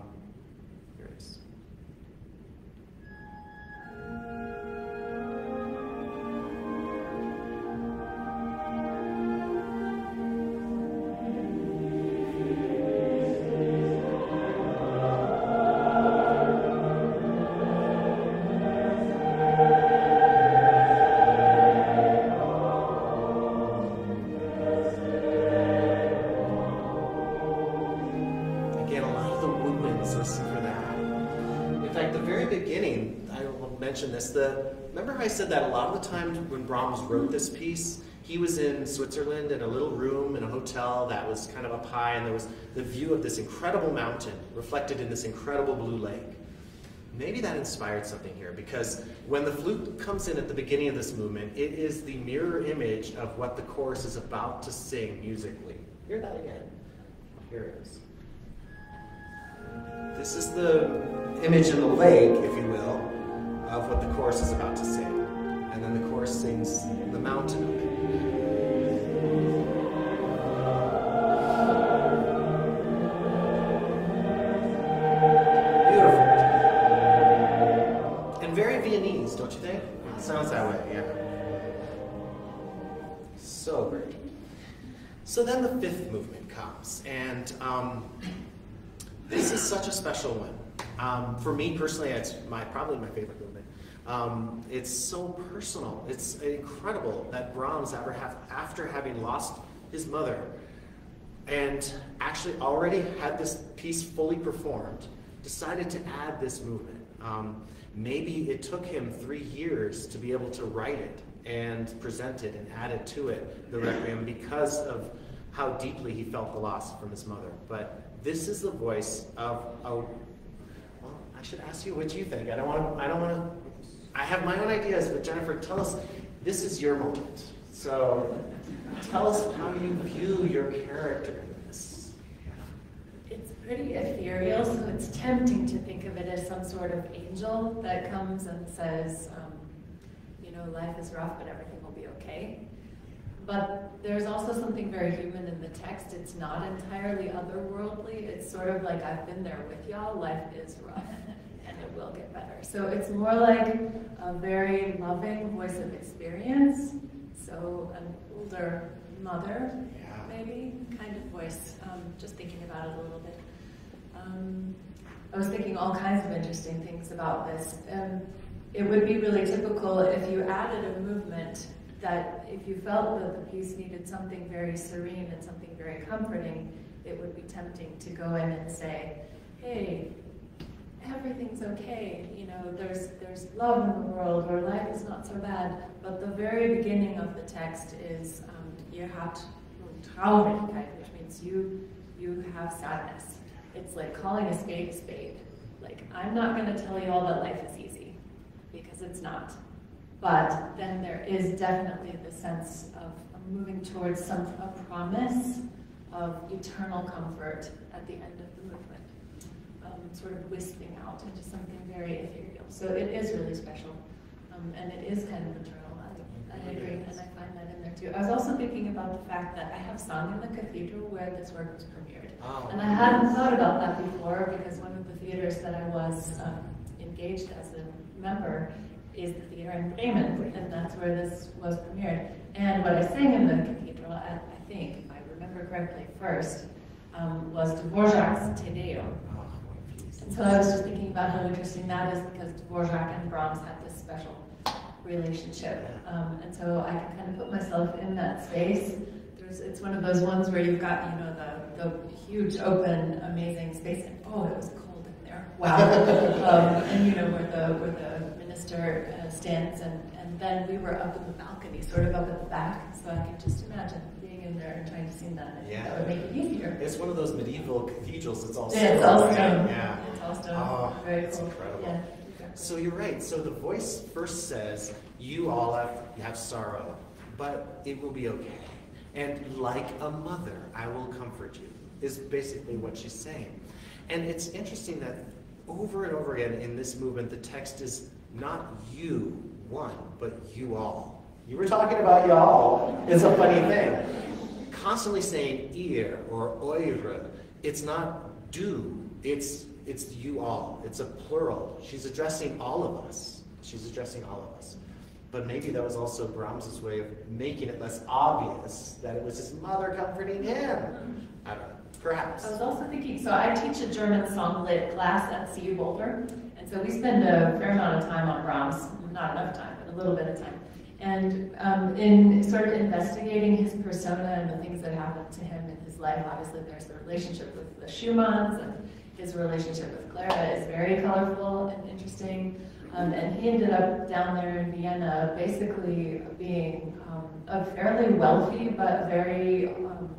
here it is said that a lot of the times when Brahms wrote this piece, he was in Switzerland in a little room in a hotel that was kind of up high, and there was the view of this incredible mountain reflected in this incredible blue lake. Maybe that inspired something here because when the flute comes in at the beginning of this movement, it is the mirror image of what the chorus is about to sing musically. Hear that again. Here it is. This is the image in the lake, if you will, of what the chorus is about to sing and then the chorus sings the mountain of it. Beautiful. And very Viennese, don't you think? It sounds that way, yeah. So great. So then the fifth movement comes, and um, this is such a special one. Um, for me personally, it's my probably my favorite movement. Um, it's so personal. It's incredible that Brahms ever have, after having lost his mother, and actually already had this piece fully performed, decided to add this movement. Um, maybe it took him three years to be able to write it and present it and add it to it, the Requiem, because of how deeply he felt the loss from his mother. But this is the voice of a. I should ask you what you think. I don't want to. I don't want to. I have my own ideas, but Jennifer, tell us. This is your moment. So, tell us how you view your character in this. It's pretty ethereal, so it's tempting to think of it as some sort of angel that comes and says, um, you know, life is rough, but everything will be okay. But there's also something very human in the text. It's not entirely otherworldly. It's sort of like, I've been there with y'all, life is rough, and it will get better. So it's more like a very loving voice of experience. So an older mother, Yeah. maybe, kind of voice. Um, just thinking about it a little bit. Um, I was thinking all kinds of interesting things about this. Um, it would be really typical if you added a movement that if you felt that the piece needed something very serene and something very comforting, it would be tempting to go in and say, hey, everything's okay, you know, there's, there's love in the world, or life is not so bad. But the very beginning of the text is, ihr habt Traurigkeit, which means you, you have sadness. It's like calling a spade a spade. Like, I'm not going to tell you all that life is easy, because it's not. But then there is definitely the sense of moving towards some a promise of eternal comfort at the end of the movement, um, sort of wisping out into something very ethereal. So it is really special, um, and it is kind of eternal. I, I agree, and I find that in there too. I was also thinking about the fact that I have sung in the cathedral where this work was premiered, Oh. and I hadn't thought about that before because one of the theaters that I was um, engaged as a member is the theater in Bremen, and that's where this was premiered. And what I sang in the cathedral, I, I think, if I remember correctly first, um, was Dvorak's Te Deum. What a piece. And so I was just thinking about how interesting that is because Dvorak and Brahms had this special relationship. Um, and so I can kind of put myself in that space. There's, it's one of those ones where you've got, you know, the, the huge, open, amazing space, and oh, it was cold in there. Wow. um, and, you know, where the, where the minister uh, stands, and, and then we were up in the balcony, sort of up at the back, so I can just imagine being in there and trying to sing that. Yeah. That would make it easier. It's one of those medieval cathedrals that's all Yeah, it's all right? stone. Yeah. It's all stone. Oh, Very it's cool. incredible. Yeah. So you're right. So the voice first says, "You all have have sorrow, but it will be okay." And like a mother, I will comfort you. Is basically what she's saying. And it's interesting that over and over again in this movement, the text is not you one, but you all. You were talking about y'all. It's a funny thing. Constantly saying ihr or eure. It's not du. It's it's you all. It's a plural. She's addressing all of us. She's addressing all of us. But maybe that was also Brahms's way of making it less obvious that it was his mother comforting him. I don't know. Perhaps. I was also thinking, so I teach a German song lit class at CU Boulder, and so we spend a fair amount of time on Brahms, not enough time, but a little bit of time. And um, in sort of investigating his persona and the things that happened to him in his life, obviously there's the relationship with the Schumanns, and his relationship with Clara is very colorful and interesting. Um, and he ended up down there in Vienna basically being um, a fairly wealthy but very um,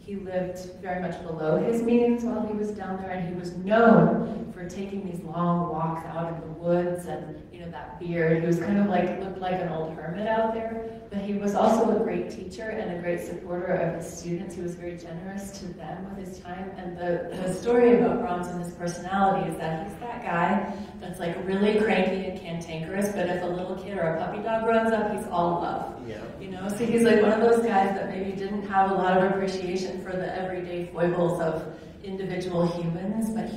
he lived very much below his means while he was down there, and he was known for taking these long walks out in the woods and, that beard. He was kind of like, looked like an old hermit out there, but he was also a great teacher and a great supporter of his students. He was very generous to them with his time. And the, the story about Brahms and his personality is that he's that guy that's like really cranky and cantankerous, but if a little kid or a puppy dog runs up, he's all love. Yeah. You know, so he's like one of those guys that maybe didn't have a lot of appreciation for the everyday foibles of individual humans, but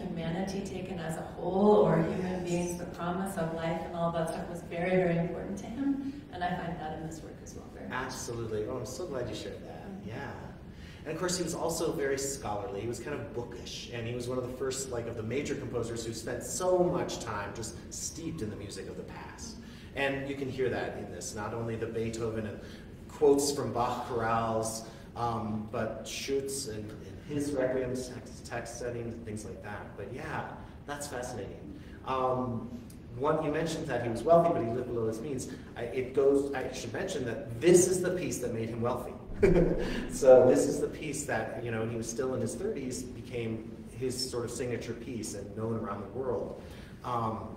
taken as a whole, or human beings, the promise of life and all that stuff was very, very important to him. And I find that in this work as well. Absolutely. Oh, I'm so glad you shared that. Yeah. And of course, he was also very scholarly. He was kind of bookish, and he was one of the first, like, of the major composers who spent so much time just steeped in the music of the past. And you can hear that in this. Not only the Beethoven and quotes from Bach chorales, Um, but Schütz and, and his requiem text, text settings and things like that. But yeah, that's fascinating. Um, one, you mentioned that he was wealthy, but he lived below his means. I, it goes. I should mention that this is the piece that made him wealthy. so this is the piece that you know he was still in his 30s, became his sort of signature piece and known around the world. Um,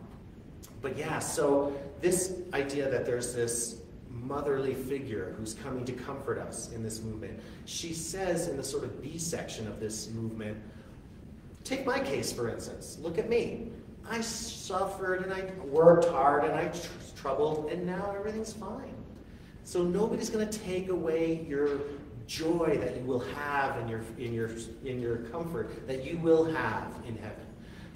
but yeah, so this idea that there's this motherly figure who's coming to comfort us in this movement. She says in the sort of B section of this movement, take my case for instance. Look at me. I suffered and I worked hard and I tr- troubled and now everything's fine. So nobody's going to take away your joy that you will have in your in your in your comfort that you will have in heaven.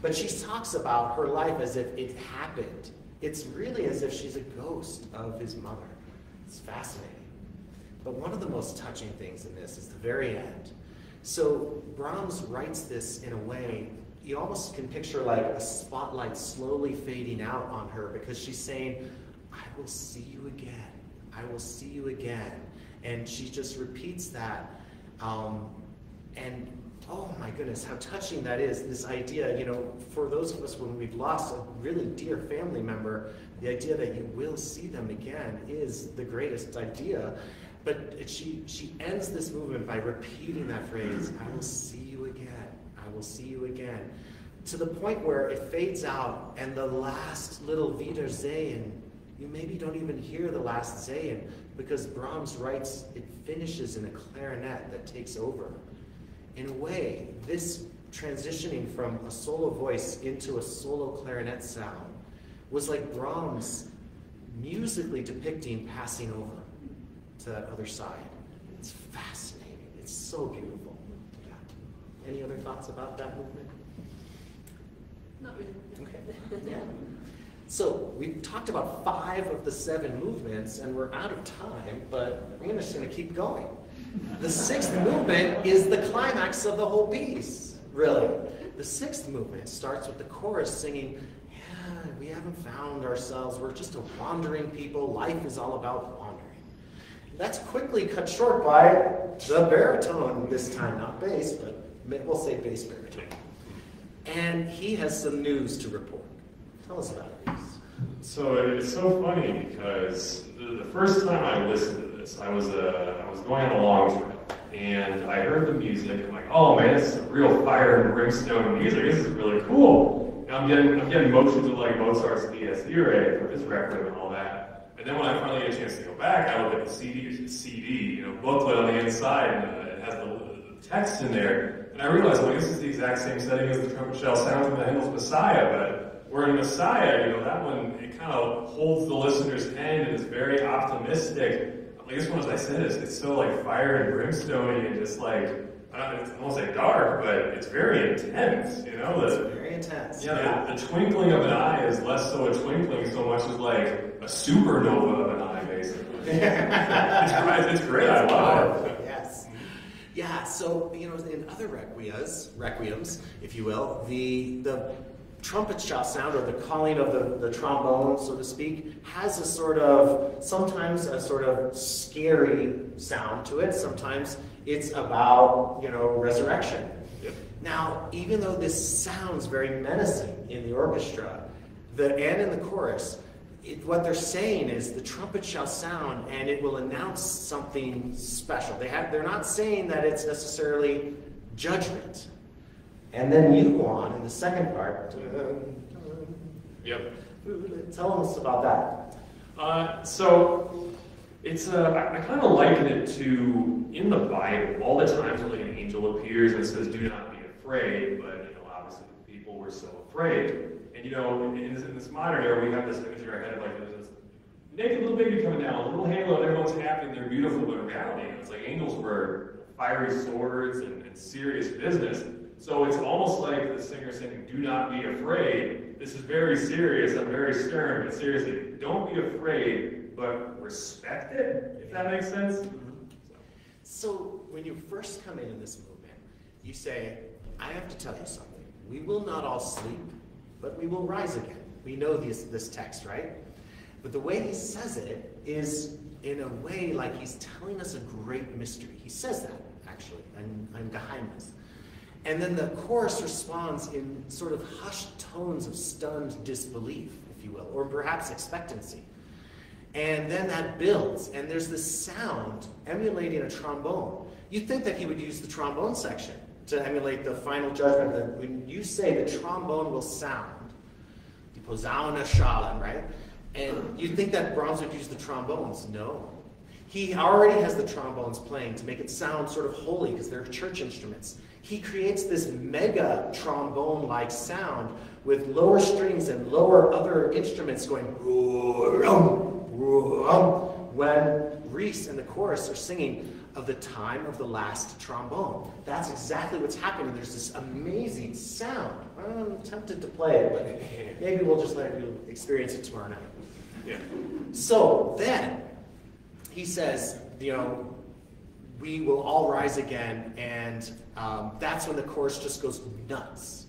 But she talks about her life as if it happened. It's really as if she's a ghost of his mother. It's fascinating. But one of the most touching things in this is the very end. So Brahms writes this in a way you almost can picture like a spotlight slowly fading out on her because she's saying, I will see you again. I will see you again. And she just repeats that. Um, and oh my goodness, how touching that is. This idea, you know, for those of us when we've lost a really dear family member, the idea that you will see them again is the greatest idea. But she, she ends this movement by repeating that phrase, I will see you again. I will see you again. To the point where it fades out and the last little Wiedersehen, you maybe don't even hear the last sehen because Brahms writes, it finishes in a clarinet that takes over. In a way, this transitioning from a solo voice into a solo clarinet sound was like Brahms musically depicting passing over to that other side. It's fascinating. It's so beautiful. Yeah. Any other thoughts about that movement? Not really. Okay. Yeah. So we've talked about five of the seven movements, and we're out of time, but I'm just going to keep going. The sixth movement is the climax of the whole piece, really. The sixth movement starts with the chorus singing, we haven't found ourselves. We're just a wandering people. Life is all about wandering. That's quickly cut short by the baritone, this time, not bass, but we'll say bass baritone. And he has some news to report. Tell us about it. So it's so funny because the, first time I listened to this, I was uh, I was going on a long trip and I heard the music. I'm like, oh man, this is real fire and brimstone music. This is really cool. I'm getting I'm getting motions of like Mozart's Dies Irae for his requiem and all that. And then when I finally get a chance to go back, I look at the CD, CD you know, booklet on the inside, and uh, it has the, the text in there. And I realized, well, this is the exact same setting as the trumpet shell sounds in the Handel's Messiah, but where in Messiah, you know, that one, it kind of holds the listener's hand and is very optimistic. Like this one, as I said, is it's so like fire and brimstone and just like, I don't, I won't say dark, but it's very intense, you know? The, it's very intense. Yeah, yeah. The, the, twinkling of an eye is less so a twinkling so much as like a supernova of an eye, basically. it's, it's great, I love it. Yes. Yeah, so, you know, in other requiems, requiems, if you will, the, the trumpet shot sound or the calling of the, the trombone, so to speak, has a sort of, sometimes a sort of scary sound to it. Sometimes it's about, you know, resurrection. Yep. Now, even though this sounds very menacing in the orchestra, the and in the chorus, it, what they're saying is the trumpet shall sound and it will announce something special. They have, they're not saying that it's necessarily judgment. And then you go on in the second part. Yep. Tell us about that. Uh, so it's uh, I, I kind of liken it to in the Bible all the times when like an angel appears and says, "Do not be afraid," but you know, obviously people were so afraid. And you know, in, in, this, modern era, we have this image in our head of like this naked little baby coming down, a little halo, and everyone's happy and they're beautiful. But in reality, it's like angels were fiery swords and, and serious business. So it's almost like the singer saying, Do not be afraid. This is very serious. I'm very stern, but seriously, don't be afraid, but respect it, if that makes sense. Mm-hmm. So when you first come into this movement, you say, I have to tell you something. We will not all sleep, but we will rise again. We know this, this text, right? But the way he says it is in a way like he's telling us a great mystery. He says that, actually, and ein Geheimnis. And then the chorus responds in sort of hushed tones of stunned disbelief, if you will, or perhaps expectancy. And then that builds, and there's this sound emulating a trombone. You'd think that he would use the trombone section to emulate the final judgment. That when you say the trombone will sound, the Posaune schallen, right? And you'd think that Brahms would use the trombones. No. He already has the trombones playing to make it sound sort of holy because they're church instruments. He creates this mega trombone like sound with lower strings and lower other instruments going when Rhys and the chorus are singing of the time of the last trombone. That's exactly what's happening. There's this amazing sound. I'm tempted to play it, but maybe we'll just let you experience it tomorrow night. Yeah. So then, he says, you know, we will all rise again, and um, that's when the chorus just goes nuts.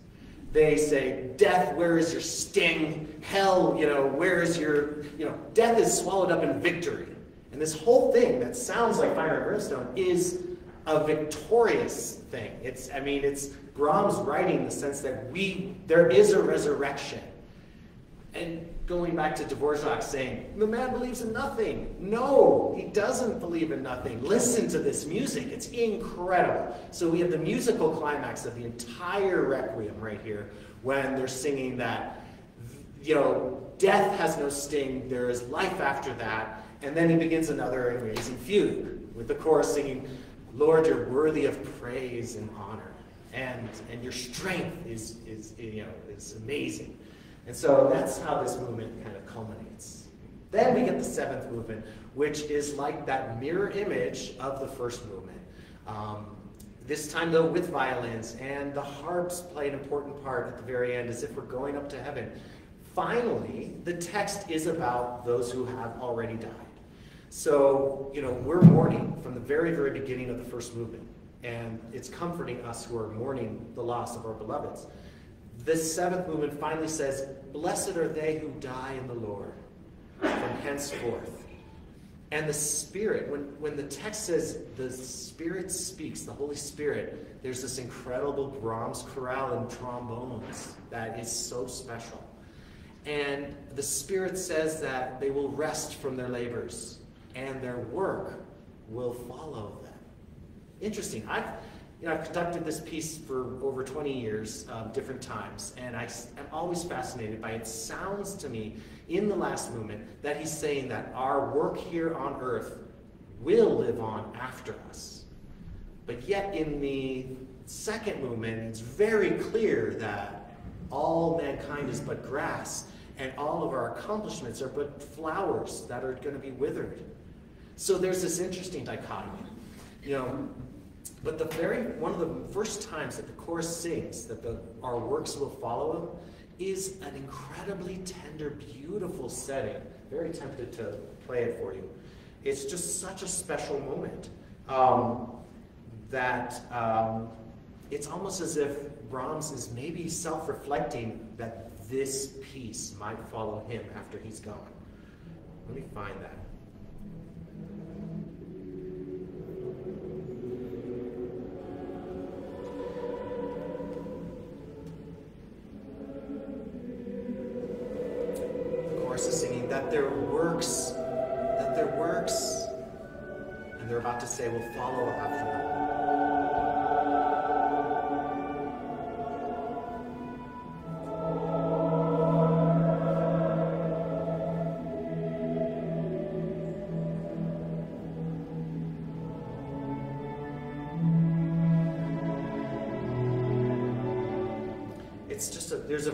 They say, Death, where is your sting? Hell, you know, where is your, you know, death is swallowed up in victory. And this whole thing that sounds like fire and brimstone is a victorious thing. It's, I mean, it's Brahms writing in the sense that we, there is a resurrection. And going back to Dvorak saying, the man believes in nothing. No, he doesn't believe in nothing. Listen to this music. It's incredible. So we have the musical climax of the entire Requiem right here when they're singing that, you know, death has no sting. There is life after that. And then he begins another amazing fugue with the chorus singing, Lord, you're worthy of praise and honor. And, and your strength is, is, you know, is amazing. And so that's how this movement kind of culminates. Then we get the seventh movement, which is like that mirror image of the first movement. Um, this time, though, with violins, and the harps play an important part at the very end as if we're going up to heaven. Finally, the text is about those who have already died. So, you know, we're mourning from the very, very beginning of the first movement, and it's comforting us who are mourning the loss of our beloveds. This seventh movement finally says, Blessed are they who die in the Lord from henceforth. And the Spirit, when, when the text says the Spirit speaks, the Holy Spirit, there's this incredible Brahms chorale and trombones that is so special. And the Spirit says that they will rest from their labors and their work will follow them. Interesting. I've, you know, I've conducted this piece for over 20 years, um, different times, and I am always fascinated by it. Sounds to me in the last movement that he's saying that our work here on earth will live on after us. But yet, in the second movement, it's very clear that all mankind is but grass, and all of our accomplishments are but flowers that are going to be withered. So there's this interesting dichotomy. You know, but the very one of the first times that the chorus sings that the, our works will follow him is an incredibly tender, beautiful setting. Very tempted to play it for you. It's just such a special moment um, that um, it's almost as if Brahms is maybe self-reflecting that this piece might follow him after he's gone. Let me find that.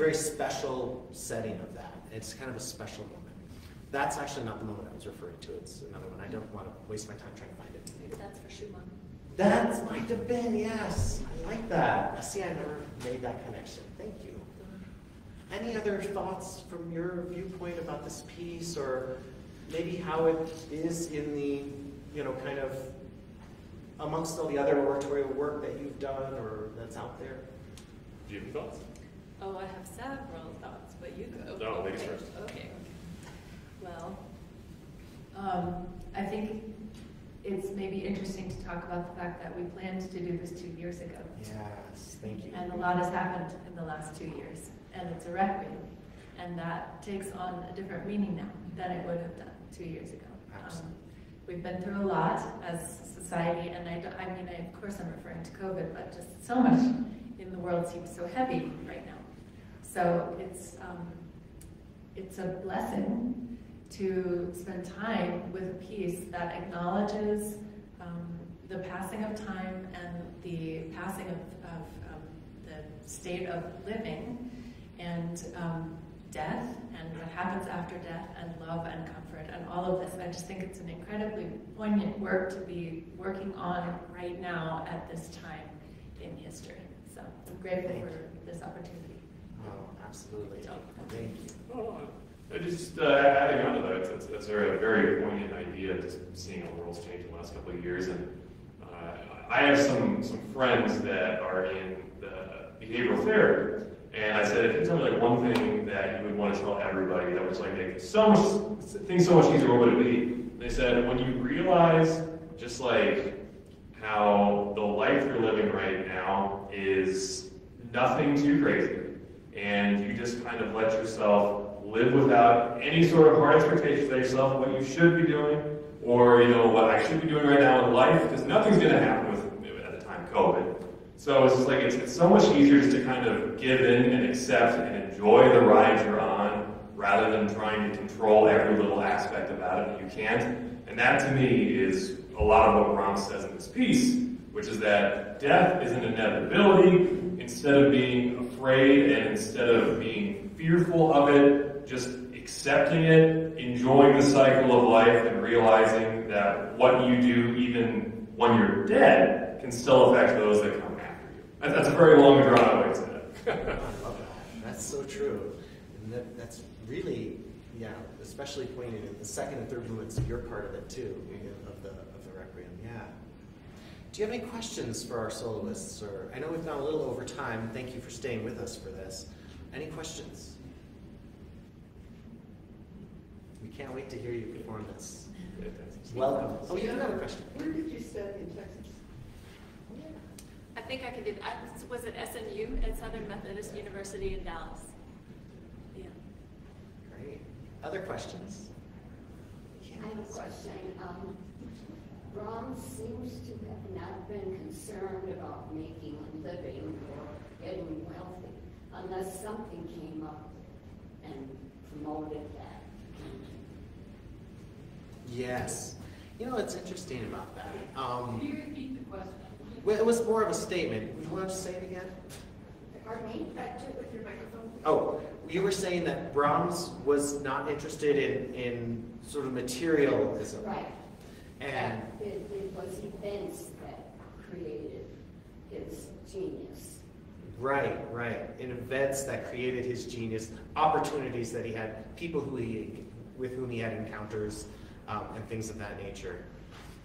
Very special setting of that. It's kind of a special moment. That's actually not the moment I was referring to. It's another one. I don't want to waste my time trying to find it. Maybe that's for Schumann. That might have been, yes. I like that. I see, I never made that connection. Thank you. Any other thoughts from your viewpoint about this piece or maybe how it is in the, you know, kind of amongst all the other oratorial work that you've done or that's out there? Do you have any thoughts? Oh, I have several thoughts, but you go. No, ladies first. Okay. well. Um, I think it's maybe interesting to talk about the fact that we planned to do this two years ago. Yes, thank you. And a lot has happened in the last two years, and it's a requiem. And that takes on a different meaning now than it would have done two years ago. Um, we've been through a lot as society, and I, I mean, I, of course I'm referring to COVID, but just so much in the world seems so heavy right now. So it's, um, it's a blessing to spend time with a piece that acknowledges um, the passing of time and the passing of, of um, the state of living and um, death and what happens after death and love and comfort and all of this. I just think it's an incredibly poignant work to be working on right now at this time in history. So I'm grateful for this opportunity. Absolutely. Thank you. Just uh, adding on to that, it's, it's, a very poignant idea, just seeing how the world's changed in the last couple of years. And uh, I have some, some friends that are in the behavioral therapy. And I said, if you tell me like one thing that you would want to tell everybody that was like make so much things so much easier, what would it be? They said, when you realize just like how the life you're living right now is nothing too crazy, and you just kind of let yourself live without any sort of hard expectations of yourself, what you should be doing, or you know what I should be doing right now in life, because nothing's going to happen with at the time COVID. So it's just like it's, it's so much easier just to kind of give in and accept and enjoy the ride you're on, rather than trying to control every little aspect about it. You can't, and that to me is a lot of what Brahms says in this piece, which is that death is an inevitability. Instead of being afraid and instead of being fearful of it, just accepting it, enjoying the cycle of life, and realizing that what you do, even when you're dead, can still affect those that come after you. That's a very long drawn out way to say that. I love that. That's so true. And that, that's really, yeah, especially pointed in the second and third movements, you're part of it too, of the, of the Requiem. Yeah. Do you have any questions for our soloists? Or I know we've gone a little over time. Thank you for staying with us for this. Any questions? We can't wait to hear you perform this. Welcome. Oh, you have another question. Where did you study in Texas? I think I can do that. Was it SMU at Southern Methodist University in Dallas? Yeah. Great. Other questions? I have a question. Um, Brahms seems to have not been concerned about making a living or getting wealthy unless something came up and promoted that. Yes. You know, it's interesting about that. Um, Can you repeat the question? Well, it was more of a statement. Would you want to say it again? Pardon me? with your microphone. Oh, you were saying that Brahms was not interested in, in sort of materialism. Right. And it, it was events that created his genius. Right, right. In events that created his genius, opportunities that he had, people who he, with whom he had encounters, um, and things of that nature.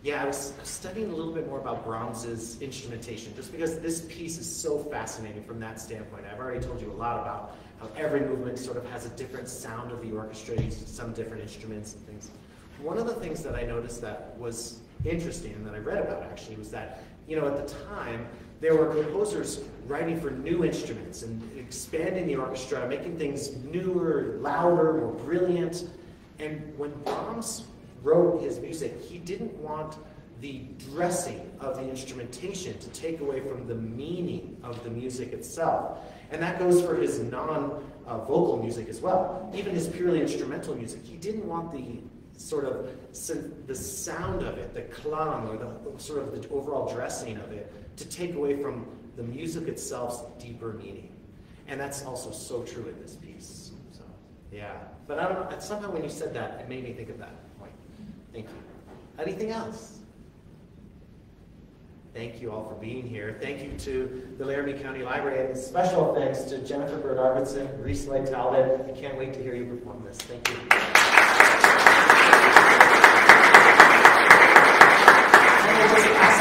Yeah, I was studying a little bit more about Brahms's instrumentation, just because this piece is so fascinating from that standpoint. I've already told you a lot about how every movement sort of has a different sound of the orchestra, some different instruments and things. One of the things that I noticed that was interesting and that I read about actually was that, you know, at the time, there were composers writing for new instruments and expanding the orchestra, making things newer, louder, more brilliant. And when Brahms wrote his music, he didn't want the dressing of the instrumentation to take away from the meaning of the music itself. And that goes for his non uh, vocal music as well. Even his purely instrumental music, he didn't want the sort of the sound of it, the klang, or the sort of the overall dressing of it, to take away from the music itself's deeper meaning. And that's also so true in this piece. So, yeah. But I don't know, somehow when you said that, it made me think of that. Point. Thank you. Anything else? Thank you all for being here. Thank you to the Laramie County Library, and special thanks to Jennifer Bird Arvidsson, Rhys Lloyd Talbot. I can't wait to hear you perform this. Thank you.